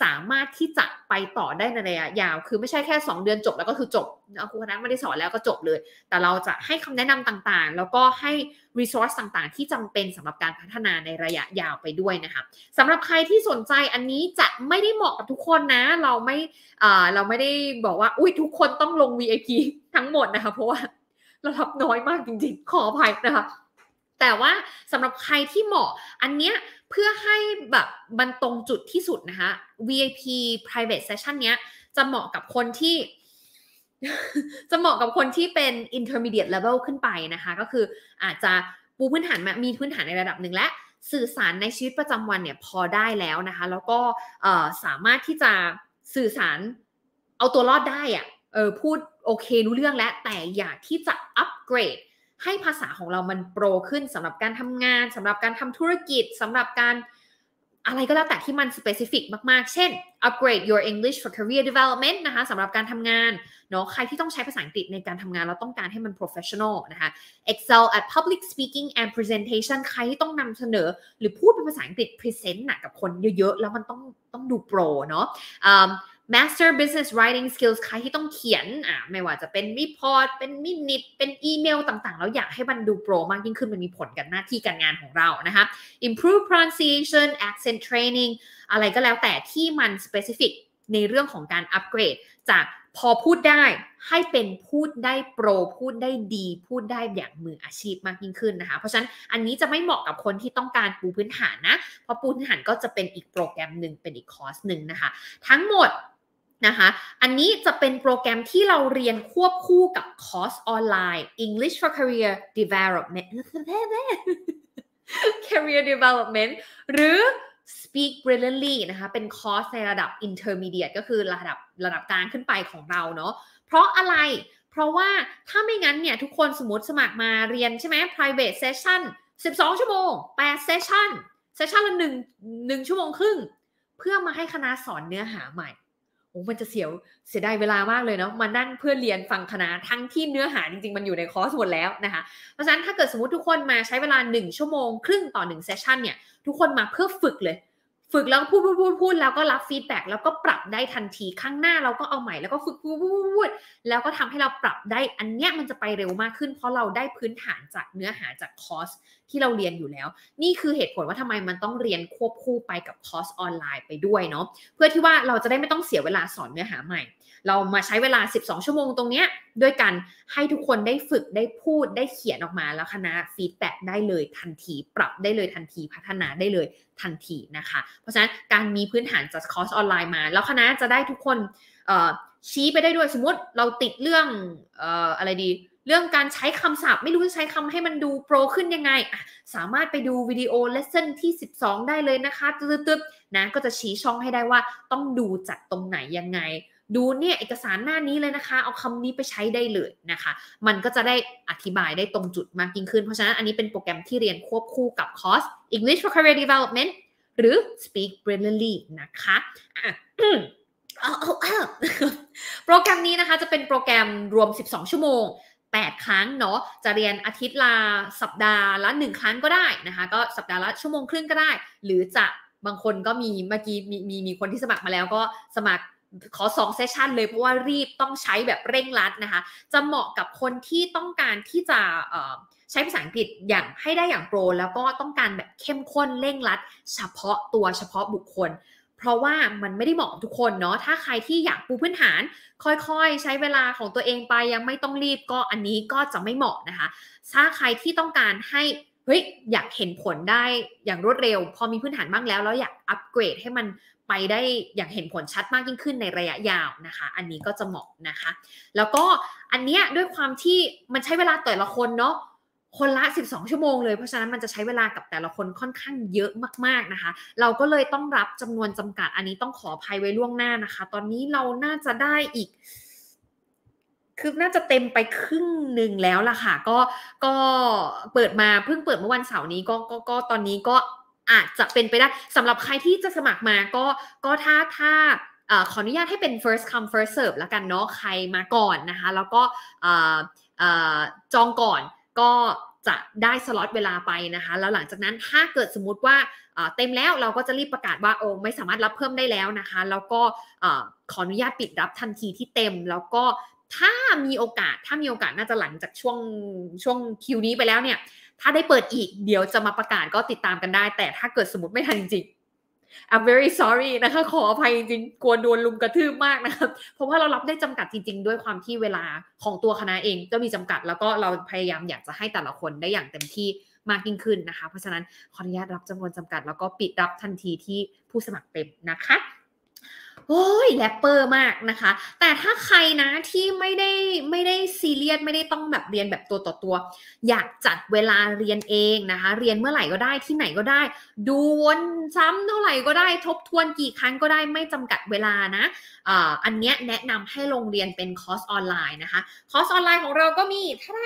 สามารถที่จะไปต่อได้ในระยะยาว คือไม่ใช่แค่ 2 เดือนจบแล้วก็คือจบครูคณะไม่ได้สอนแล้วก็จบเลย แต่เราจะให้คำแนะนำต่างๆ แล้วก็ให้ resource ต่างๆ ที่จำเป็นสำหรับการพัฒนาในระยะยาวไปด้วยนะคะสำหรับใครที่สนใจอันนี้จะไม่ได้เหมาะกับทุกคนนะ เราไม่เราไม่ได้บอกว่าอุ้ยทุกคนต้องลง VIP ทั้งหมดนะคะ เพราะว่าเราทับน้อยมากจริงๆ ขออภัยนะคะแต่ว่าสำหรับใครที่เหมาะอันเนี้ย เพื่อให้แบบมันตรงจุดที่สุดนะคะ VIP private session เนี้ยจะเหมาะกับคนที่ จะเหมาะกับคนที่เป็น intermediate level ขึ้นไปนะคะ ก็คืออาจจะปูพื้นฐานม,มีพื้นฐานในระดับหนึ่งและสื่อสารในชีวิตประจำวันเนี่ยพอได้แล้วนะคะ แล้วก็สามารถที่จะสื่อสารเอาตัวรอดได้อะเออพูดโอเครู้เรื่องแล้วแต่อยากที่จะอัปเกรด ให้ภาษาของเรามันโปรขึ้นสำหรับการทำงานสำหรับการทำธุรกิจสำหรับการอะไรก็แล้วแต่ที่มัน specific มาก ๆ เช่น upgrade your English for career development นะคะสำหรับการทำงานเนาะใครที่ต้องใช้ภาษาอังกฤษในการทำงานเราต้องการให้มัน professional นะคะ excel at public speaking and presentation ใครที่ต้องนำเสนอ หรือพูดเป็นภาษาอังกฤษ present นะกับคนเยอะ ๆ แล้วมันต้องต้องดูโปรเนาะ master business writing skills ใครที่ต้องเขียนอะไม่ว่าจะเป็นรีพอร์ตเป็นมินิทเป็นอีเมลต่างๆ แล้วอยากให้มันดูโปรมากยิ่งขึ้นมันมีผลกับหน้าที่การงานของเรานะคะ improve pronunciation accent training อะไรก็แล้วแต่ที่มัน specific ในเรื่องของการอัปเกรด จากพอพูดได้ให้เป็นพูดได้โปร พูดได้ดี พูดได้อย่างมืออาชีพมากยิ่งขึ้นนะคะ เพราะฉะนั้นอันนี้จะไม่เหมาะกับคนที่ต้องการปูพื้นฐานนะ เพราะปูพื้นฐานก็จะเป็นอีกโปรแกรมหนึ่งเป็นอีกคอร์สหนึ่งนะคะ ทั้งหมด นะคะ อันนี้จะเป็นโปรแกรมที่เราเรียนควบคู่กับคอร์สออนไลน์ English for Career Development Career Development หรือ Speak Brilliantly นะคะ เป็นคอร์สในระดับ Intermediate ก็คือระดับระดับกลางขึ้นไปของเราเนาะ เพราะอะไร เพราะว่าถ้าไม่งั้นเนี่ย ทุกคนสมมติสมัครมาเรียนใช่ไหม private session 12 ชั่วโมง8เซสชันเซสชันละหนึ่งหนึ่งชั่วโมงครึ่ง เพื่อมาให้คณะสอนเนื้อหาใหม่ โอ้มันจะเสียเสียดายเวลามากเลยเนาะมานั่งเพื่อเรียนฟังคณะทั้งที่เนื้อหาจริงๆ มันอยู่ในคอร์สหมดแล้วนะคะ เพราะฉะนั้นถ้าเกิดสมมติทุกคนมาใช้เวลา 1 ชั่วโมง ครึ่งต่อ1เซสชันเนี่ยทุกคนมาเพื่อฝึกเลย ฝึกแล้วพูดพูดพูดพูดแล้วก็รับฟีดแบ็กแล้วก็ปรับได้ทันทีข้างหน้าเราก็เอาใหม่แล้วก็ฝึกพูดพูดพูดแล้วก็ทำให้เราปรับได้อันเนี้ยมันจะไปเร็วมากขึ้น เพราะเราได้พื้นฐานจากเนื้อหาจากคอร์สที่เราเรียนอยู่แล้ว นี่คือเหตุผลว่าทำไมมันต้องเรียนควบคู่ไปกับคอร์สออนไลน์ไปด้วยเนาะเพื่อที่ว่าเราจะได้ไม่ต้องเสียเวลาสอนเนื้อหาใหม่ เรามาใช้เวลา 12 ชั่วโมงตรงเนี้ยด้วยกันให้ทุกคนได้ฝึกได้พูดได้เขียนออกมาแล้วคณะฟีดแบ็ได้เลยทันทีปรับได้เลยทันทีพัฒนาได้เลยทันทีนะคะ เพราะฉะนั้นการมีพื้นฐานจากคอร์สออนไลน์มา แล้วคณะจะได้ทุกคนชี้ไปได้ด้วยสมมติเราติดเรื่องอะไรดีเรื่องการใช้คำศัพท์ ไม่รู้จะใช้คำให้มันดูโปรขึ้นยังไง สามารถไปดูวิดีโอเลสเซ่นที่ 12 ได้เลยนะคะตึ๊บๆนะก็จะชี้ช่องให้ได้ว่าต้องดูจากตรงไหนยังไง ดูเนี่ยเอกสารหน้านี้เลยนะคะ เอาคำนี้ไปใช้ได้เลยนะคะ มันก็จะได้อธิบายได้ตรงจุดมากยิ่งขึ้น เพราะฉะนั้นอันนี้เป็นโปรแกรมที่เรียนควบคู่กับคอร์ส English for Career Development หรือ Speak Brilliantly นะคะโปรแกรมนี้นะคะจะเป็นโปรแกรมรวม 12 ชั่วโมง 8 ครั้งเนาะ จะเรียนอาทิตย์ละสัปดาห์ละ 1 ครั้งก็ได้นะคะ ก็สัปดาห์ละชั่วโมงครึ่งก็ได้ หรือจะบางคนก็มีเมื่อกี้มีมีมีคนที่สมัครมาแล้วก็สมัคร ขอสองเซสชันเลยเพราะว่ารีบต้องใช้แบบเร่งรัดนะคะ จะเหมาะกับคนที่ต้องการที่จะใช้ภาษาอังกฤษอย่างให้ได้อย่างโปร แล้วก็ต้องการแบบเข้มข้นเร่งรัด เฉพาะตัวเฉพาะบุคคล เพราะว่ามันไม่ได้เหมาะกับทุกคนเนาะถ้าใครที่อยากปูพื้นฐาน ค่อยๆ ใช้เวลาของตัวเองไปยังไม่ต้องรีบก็อันนี้ก็จะไม่เหมาะนะคะ ถ้าใครที่ต้องการให้เฮ้ยอยากเห็นผลได้อย่างรวดเร็ว พอมีพื้นฐานบ้างแล้วแล้วอยากอัปเกรดให้มัน ไปได้อย่างเห็นผลชัดมากยิ่งขึ้นในระยะยาวนะคะ อันนี้ก็จะเหมาะนะคะ แล้วก็อันเนี้ยด้วยความที่มันใช้เวลาแต่ละคนเนาะคนละ 12 ชั่วโมงเลย เพราะฉะนั้นมันจะใช้เวลากับแต่ละคนค่อนข้างเยอะมากๆนะคะ เราก็เลยต้องรับจำนวนจำกัด อันนี้ต้องขออภัยไว้ล่วงหน้านะคะ ตอนนี้เราน่าจะได้อีก คือน่าจะเต็มไปครึ่งหนึ่งแล้วล่ะค่ะ ก็ก็เปิดมาเพิ่งเปิดเมื่อวันเสาร์นี้ก็ก็ก็ตอนนี้ก็ อาจจะเป็นไปได้สำหรับใครที่จะสมัครมาก็ก็ถ้าถ้าขออนุญาตให้เป็น first come first serve แล้วกันเนาะใครมาก่อนนะคะ แล้วก็จองก่อนก็จะได้สล็อตเวลาไปนะคะ แล้วหลังจากนั้นถ้าเกิดสมมติว่าเต็มแล้วเราก็จะรีบประกาศว่าโอ้ไม่สามารถรับเพิ่มได้แล้วนะคะ แล้วก็ขออนุญาตปิดรับทันทีที่เต็ม แล้วก็ถ้ามีโอกาสถ้ามีโอกาสน่าจะหลังจากช่วงช่วงคิวนี้ไปแล้วเนี่ย ถ้าได้เปิดอีกเดี๋ยวจะมาประกาศก็ติดตามกันได้ แต่ถ้าเกิดสมมติไม่ทันจริง I'm very sorry นะคะ ขออภัยจริงๆกลัวโดนลุมกระทืบมากนะครับ เพราะว่าเรารับได้จำกัดจริง ๆ ด้วยความที่เวลาของตัวคณะเองก็มีจำกัด แล้วก็เราพยายามอยากจะให้แต่ละคนได้อย่างเต็มที่มากยิ่งขึ้นนะคะ เพราะฉะนั้นขออนุญาตรับจำนวนจำกัด แล้วก็ปิดรับทันทีที่ผู้สมัครเต็มนะคะ โอ้ยแรปเปอร์มากนะคะ แต่ถ้าใครนะที่ไม่ได้ไม่ได้ซีเรียสไม่ได้ต้องแบบเรียนแบบตัวต่อตัว อยากจัดเวลาเรียนเองนะคะ เรียนเมื่อไหร่ก็ได้ที่ไหนก็ได้ ดูวนซ้ำเท่าไหร่ก็ได้ทบทวนกี่ครั้งก็ได้ไม่จำกัดเวลานะอันนี้แนะนำให้ลงเรียนเป็นคอร์สออนไลน์นะคะ คอร์สออนไลน์ของเราก็มีถ้า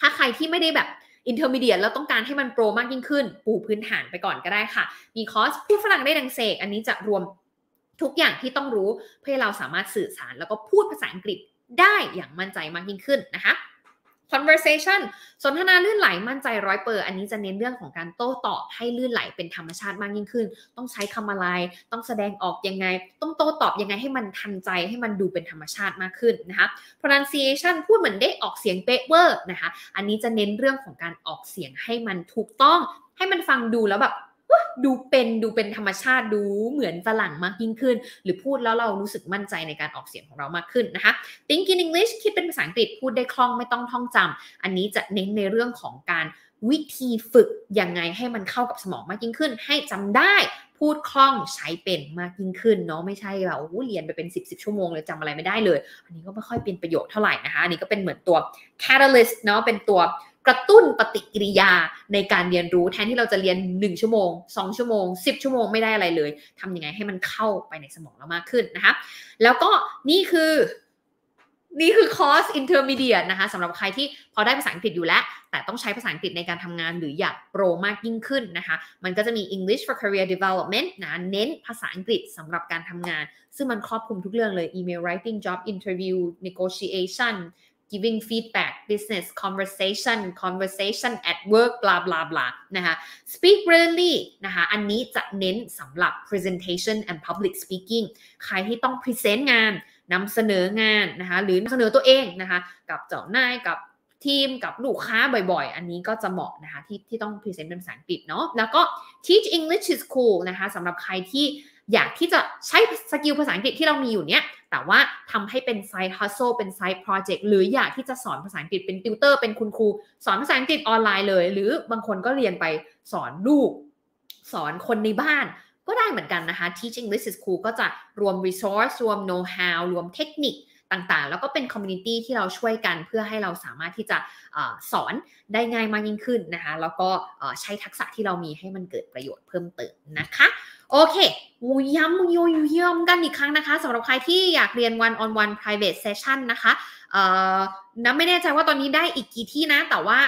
ถ้าใครที่ไม่ได้แบบอินเทอร์มีเดียแล้วต้องการให้มันโปรมากยิ่งขึ้น ปูพื้นฐานไปก่อนก็ได้ค่ะ มีคอร์สพูดฝรั่งได้ดังเสก อันนี้จะรวม ทุกอย่างที่ต้องรู้เพื่อเราสามารถสื่อสารแล้วก็พูดภาษาอังกฤษได้อย่างมั่นใจมากยิ่งขึ้นนะคะ conversation สนทนาลื่นไหลมั่นใจร้อยเปอร์อันนี้จะเน้นเรื่องของการโต้ตอบให้ลื่นไหลเป็นธรรมชาติมากยิ่งขึ้น ต้องใช้คำอะไร ต้องแสดงออกยังไง ต้องโต้ตอบยังไงให้มันทันใจให้มันดูเป็นธรรมชาติมากขึ้นนะคะ pronunciation พูดเหมือนได้ออกเสียงเป๊ะเวอร์นะคะ อันนี้จะเน้นเรื่องของการออกเสียงให้มันถูกต้อง ให้มันฟังดูแล้วแบบ ดูเป็นดูเป็นธรรมชาติดูเหมือนฝรั่งมากยิ่งขึ้น หรือพูดแล้วเรารู้สึกมั่นใจในการออกเสียงของเรามากขึ้นนะคะ Think in English คิดเป็นภาษาอังกฤษพูดได้คล่องไม่ต้องท่องจำอันนี้จะเน้นในเรื่องของการวิธีฝึกยังไงให้มันเข้ากับสมองมากยิ่งขึ้น ให้จำได้พูดคล่องใช้เป็นมากยิ่งขึ้นเนาะไม่ใช่แบบเรียนไปเป็น 10บสชั่วโมงเลยจำอะไรไม่ได้เลย อันนี้ก็ไม่ค่อยเป็นประโยชน์เท่าไหร่นะคะอันนี้ก็เป็นเหมือนตัว catalyst เนาะเป็นตัว กระตุ้นปฏิกิริยาในการเรียนรู้แทนที่เราจะเรียน 1 ชั่วโมง 2 ชั่วโมง 10 ชั่วโมงไม่ได้อะไรเลยทำยังไงให้มันเข้าไปในสมองเรามากขึ้นนะคะแล้วก็นี่คือนี่คือคอร์ส intermediate นะคะสำหรับใครที่พอได้ภาษาอังกฤษอยู่แล้ว แต่ต้องใช้ภาษาอังกฤษในการทำงานหรืออยากโปรมากยิ่งขึ้นนะคะ มันก็จะมี English for Career Development นะเน้นภาษาอังกฤษสำหรับการทำงาน ซึ่งมันครอบคลุมทุกเรื่องเลย email writing job interview negotiation giving feedback business conversation conversation at work blah blah blah นะคะ speak brilliantly นะคะอันนี้จะเน้นสำหรับ presentation and public speaking ใครที่ต้อง present งานนำเสนองานนะคะหรือนำเสนอตัวเองนะคะกับเจ้านายกับทีมกับลูกค้าบ่อยๆ อันนี้ก็จะเหมาะนะคะที่ที่ต้องพรีเซนต์เป็นภาษาอังกฤษเนาะแล้วก็ teach English is cool นะคะสำหรับใครที่อยากที่จะใช้สกิลภาษาอังกฤษที่เรามีอยู่เนี้ย แต่ว่าทำให้เป็น side hustle เป็น side project หรืออยากที่จะสอนภาษาอังกฤษเป็นติวเตอร์เป็นคุณครู สอนภาษาอังกฤษออนไลน์เลย หรือบางคนก็เรียนไปสอนลูก สอนคนในบ้านก็ได้เหมือนกันนะคะ Teaching English is cool ก็จะรวม resource รวม know how รวมเทคนิคต่างๆ แล้วก็เป็นคอมมูนิตี้ที่เราช่วยกันเพื่อให้เราสามารถที่จะอสอนได้ง่ายมากยิ่งขึ้นนะคะ แล้วก็ใช้ทักษะที่เรามีให้มันเกิดประโยชน์เพิ่มเติมนะคะ โอเคย้ำโยย้ำกันอีกครั้งนะคะสำหรับใครที่อยากเรียน one on one private session นะคะนะไม่แน่ใจว่าตอนนี้ได้อีกกี่ที่นะ แต่ว่า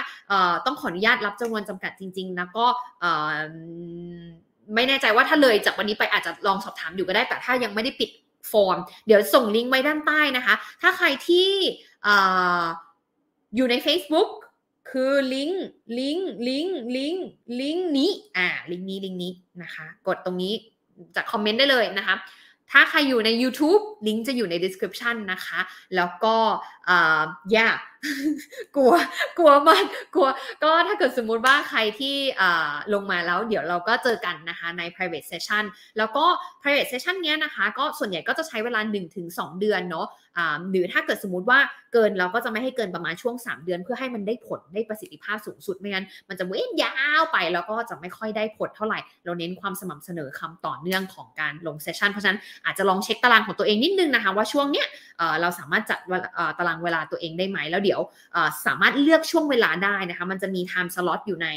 ต้องขออนุญาตรับจำนวนจำกัดจริง ๆ แล้วก็ไม่แน่ใจว่าถ้าเลยจากวันนี้ไปอาจจะลองสอบถามอยู่ก็ได้ แต่ถ้ายังไม่ได้ปิดฟอร์ม เดี๋ยวส่งลิงก์ไว้ด้านใต้นะคะ ถ้าใครที่อยู่ใน Facebook คือลิงก์ลิงก์ลิงก์ลิงก์ลิงก์นี้อ่าลิงก์นี้ลิงก์นี้นะคะ กดตรงนี้จากคอมเมนต์ได้เลยนะคะถ้าใครอยู่ใน YouTube ลิงก์จะอยู่ใน description นะคะ แล้วก็อย่า กลัวกลัวมากกลัวก็ถ้าเกิดสมมุติว่าใครที่ลงมาแล้วเดี๋ยวเราก็เจอกันนะคะใน private session แล้วก็ private session เนี้ยนะคะ ก็ส่วนใหญ่ก็จะใช้เวลา 1-2 เดือนเนาะหรือถ้าเกิดสมมติว่าเกินเราก็จะไม่ให้เกินประมาณช่วง 3 เดือน เพื่อให้มันได้ผลได้ประสิทธิภาพสูงสุดไม่งั้นมันจะเว้นยาวไปแล้วก็จะไม่ค่อยได้ผลเท่าไหร่ เราเน้นความสม่ำเสนอคำต่อเนื่องของการลงเซสชันเพราะฉะนั้นอาจจะลองเช็คตารางของตัวเองนิดนึงนะคะว่าช่วงเนี้ยเราสามารถจัดตารางเวลาตัวเองได้ไหมแล้วเดี๋ยวสามารถเลือกช่วงเวลาได้นะคะ มันจะมี time slot อยู่ใน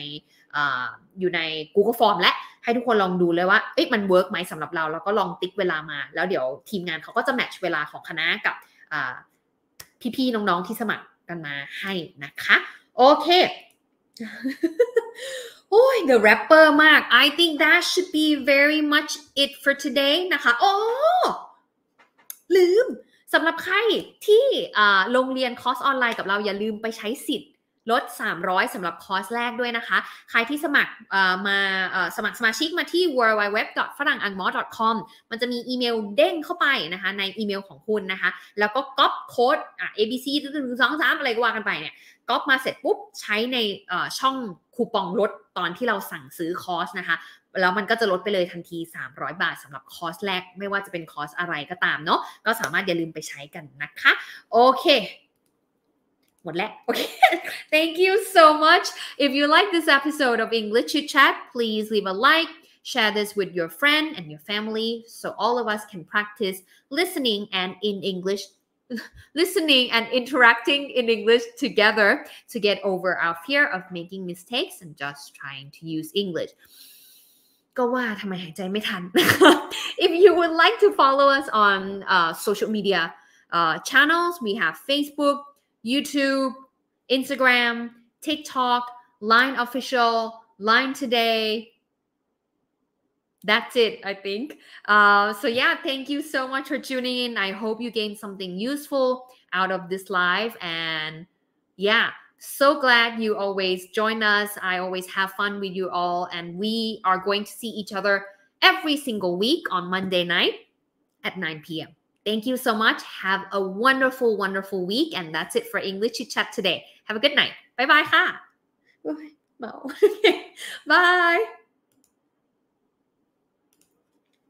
อยู่ใน Google Form และให้ทุกคนลองดูเลยว่าเอ๊ะมันเวิร์กไหมสำหรับเรา แล้วก็ลองติ๊กเวลามา แล้วเดี๋ยวทีมงานเขาก็จะแมทช์เวลาของคณะกับพี่ๆน้องๆที่สมัครกันมาให้นะคะ โอเคโอ้ย the rapper มาก I think that should be very much it for today นะคะ โอ้ลืม สำหรับใครที่ลงเรียนคอร์สออนไลน์กับเราอย่าลืมไปใช้สิทธิ์ลด 300 สำหรับคอร์สแรกด้วยนะคะ ใครที่สมัครมาสมัครสมาชิกมาที่ w w w f r a n g a n g m o c o m มันจะมีอีเมลเด้งเข้าไปนะคะ ในอีเมลของคุณนะคะ แล้วก็ก๊อปโค้ด A B C หนึ่งสองสามอะไรก็ว่ากันไปเนี่ยก๊อปมาเสร็จปุ๊บ ใช้ในช่องคูปองลดตอนที่เราสั่งซื้อคอร์สนะคะ แล้วมันก็จะลดไปเลยทันที 300 บาทสำหรับคอร์สแรก ไม่ว่าจะเป็นคอร์สอะไรก็ตามเนาะ ก็สามารถอย่าลืมไปใช้กันนะคะ โอเค หมดแล้ว โอเค <laughs> thank you so much if you like this episode of English Chit Chat please leave a like share this with your friend and your family so all of us can practice listening and in English <laughs> listening and interacting in English together to get over our fear of making mistakes and just trying to use English. ก็ว่าทำไมหายใจไม่ทัน <laughs> If you would like to follow us on uh, social media uh, channels, we have Facebook, YouTube, Instagram, TikTok, Line Official, Line Today, that's it, I think. Uh, so, yeah, thank you so much for tuning in. I hope you gained something useful out of this live. And yeah, so glad you always join us. I always have fun with you all. And we are going to see each other every single week on Monday night at 9 p.m. Thank you so much. Have a wonderful, wonderful week. And that's it for English Chit Chat today. Have a good night. Bye bye. Ha. Bye. <laughs>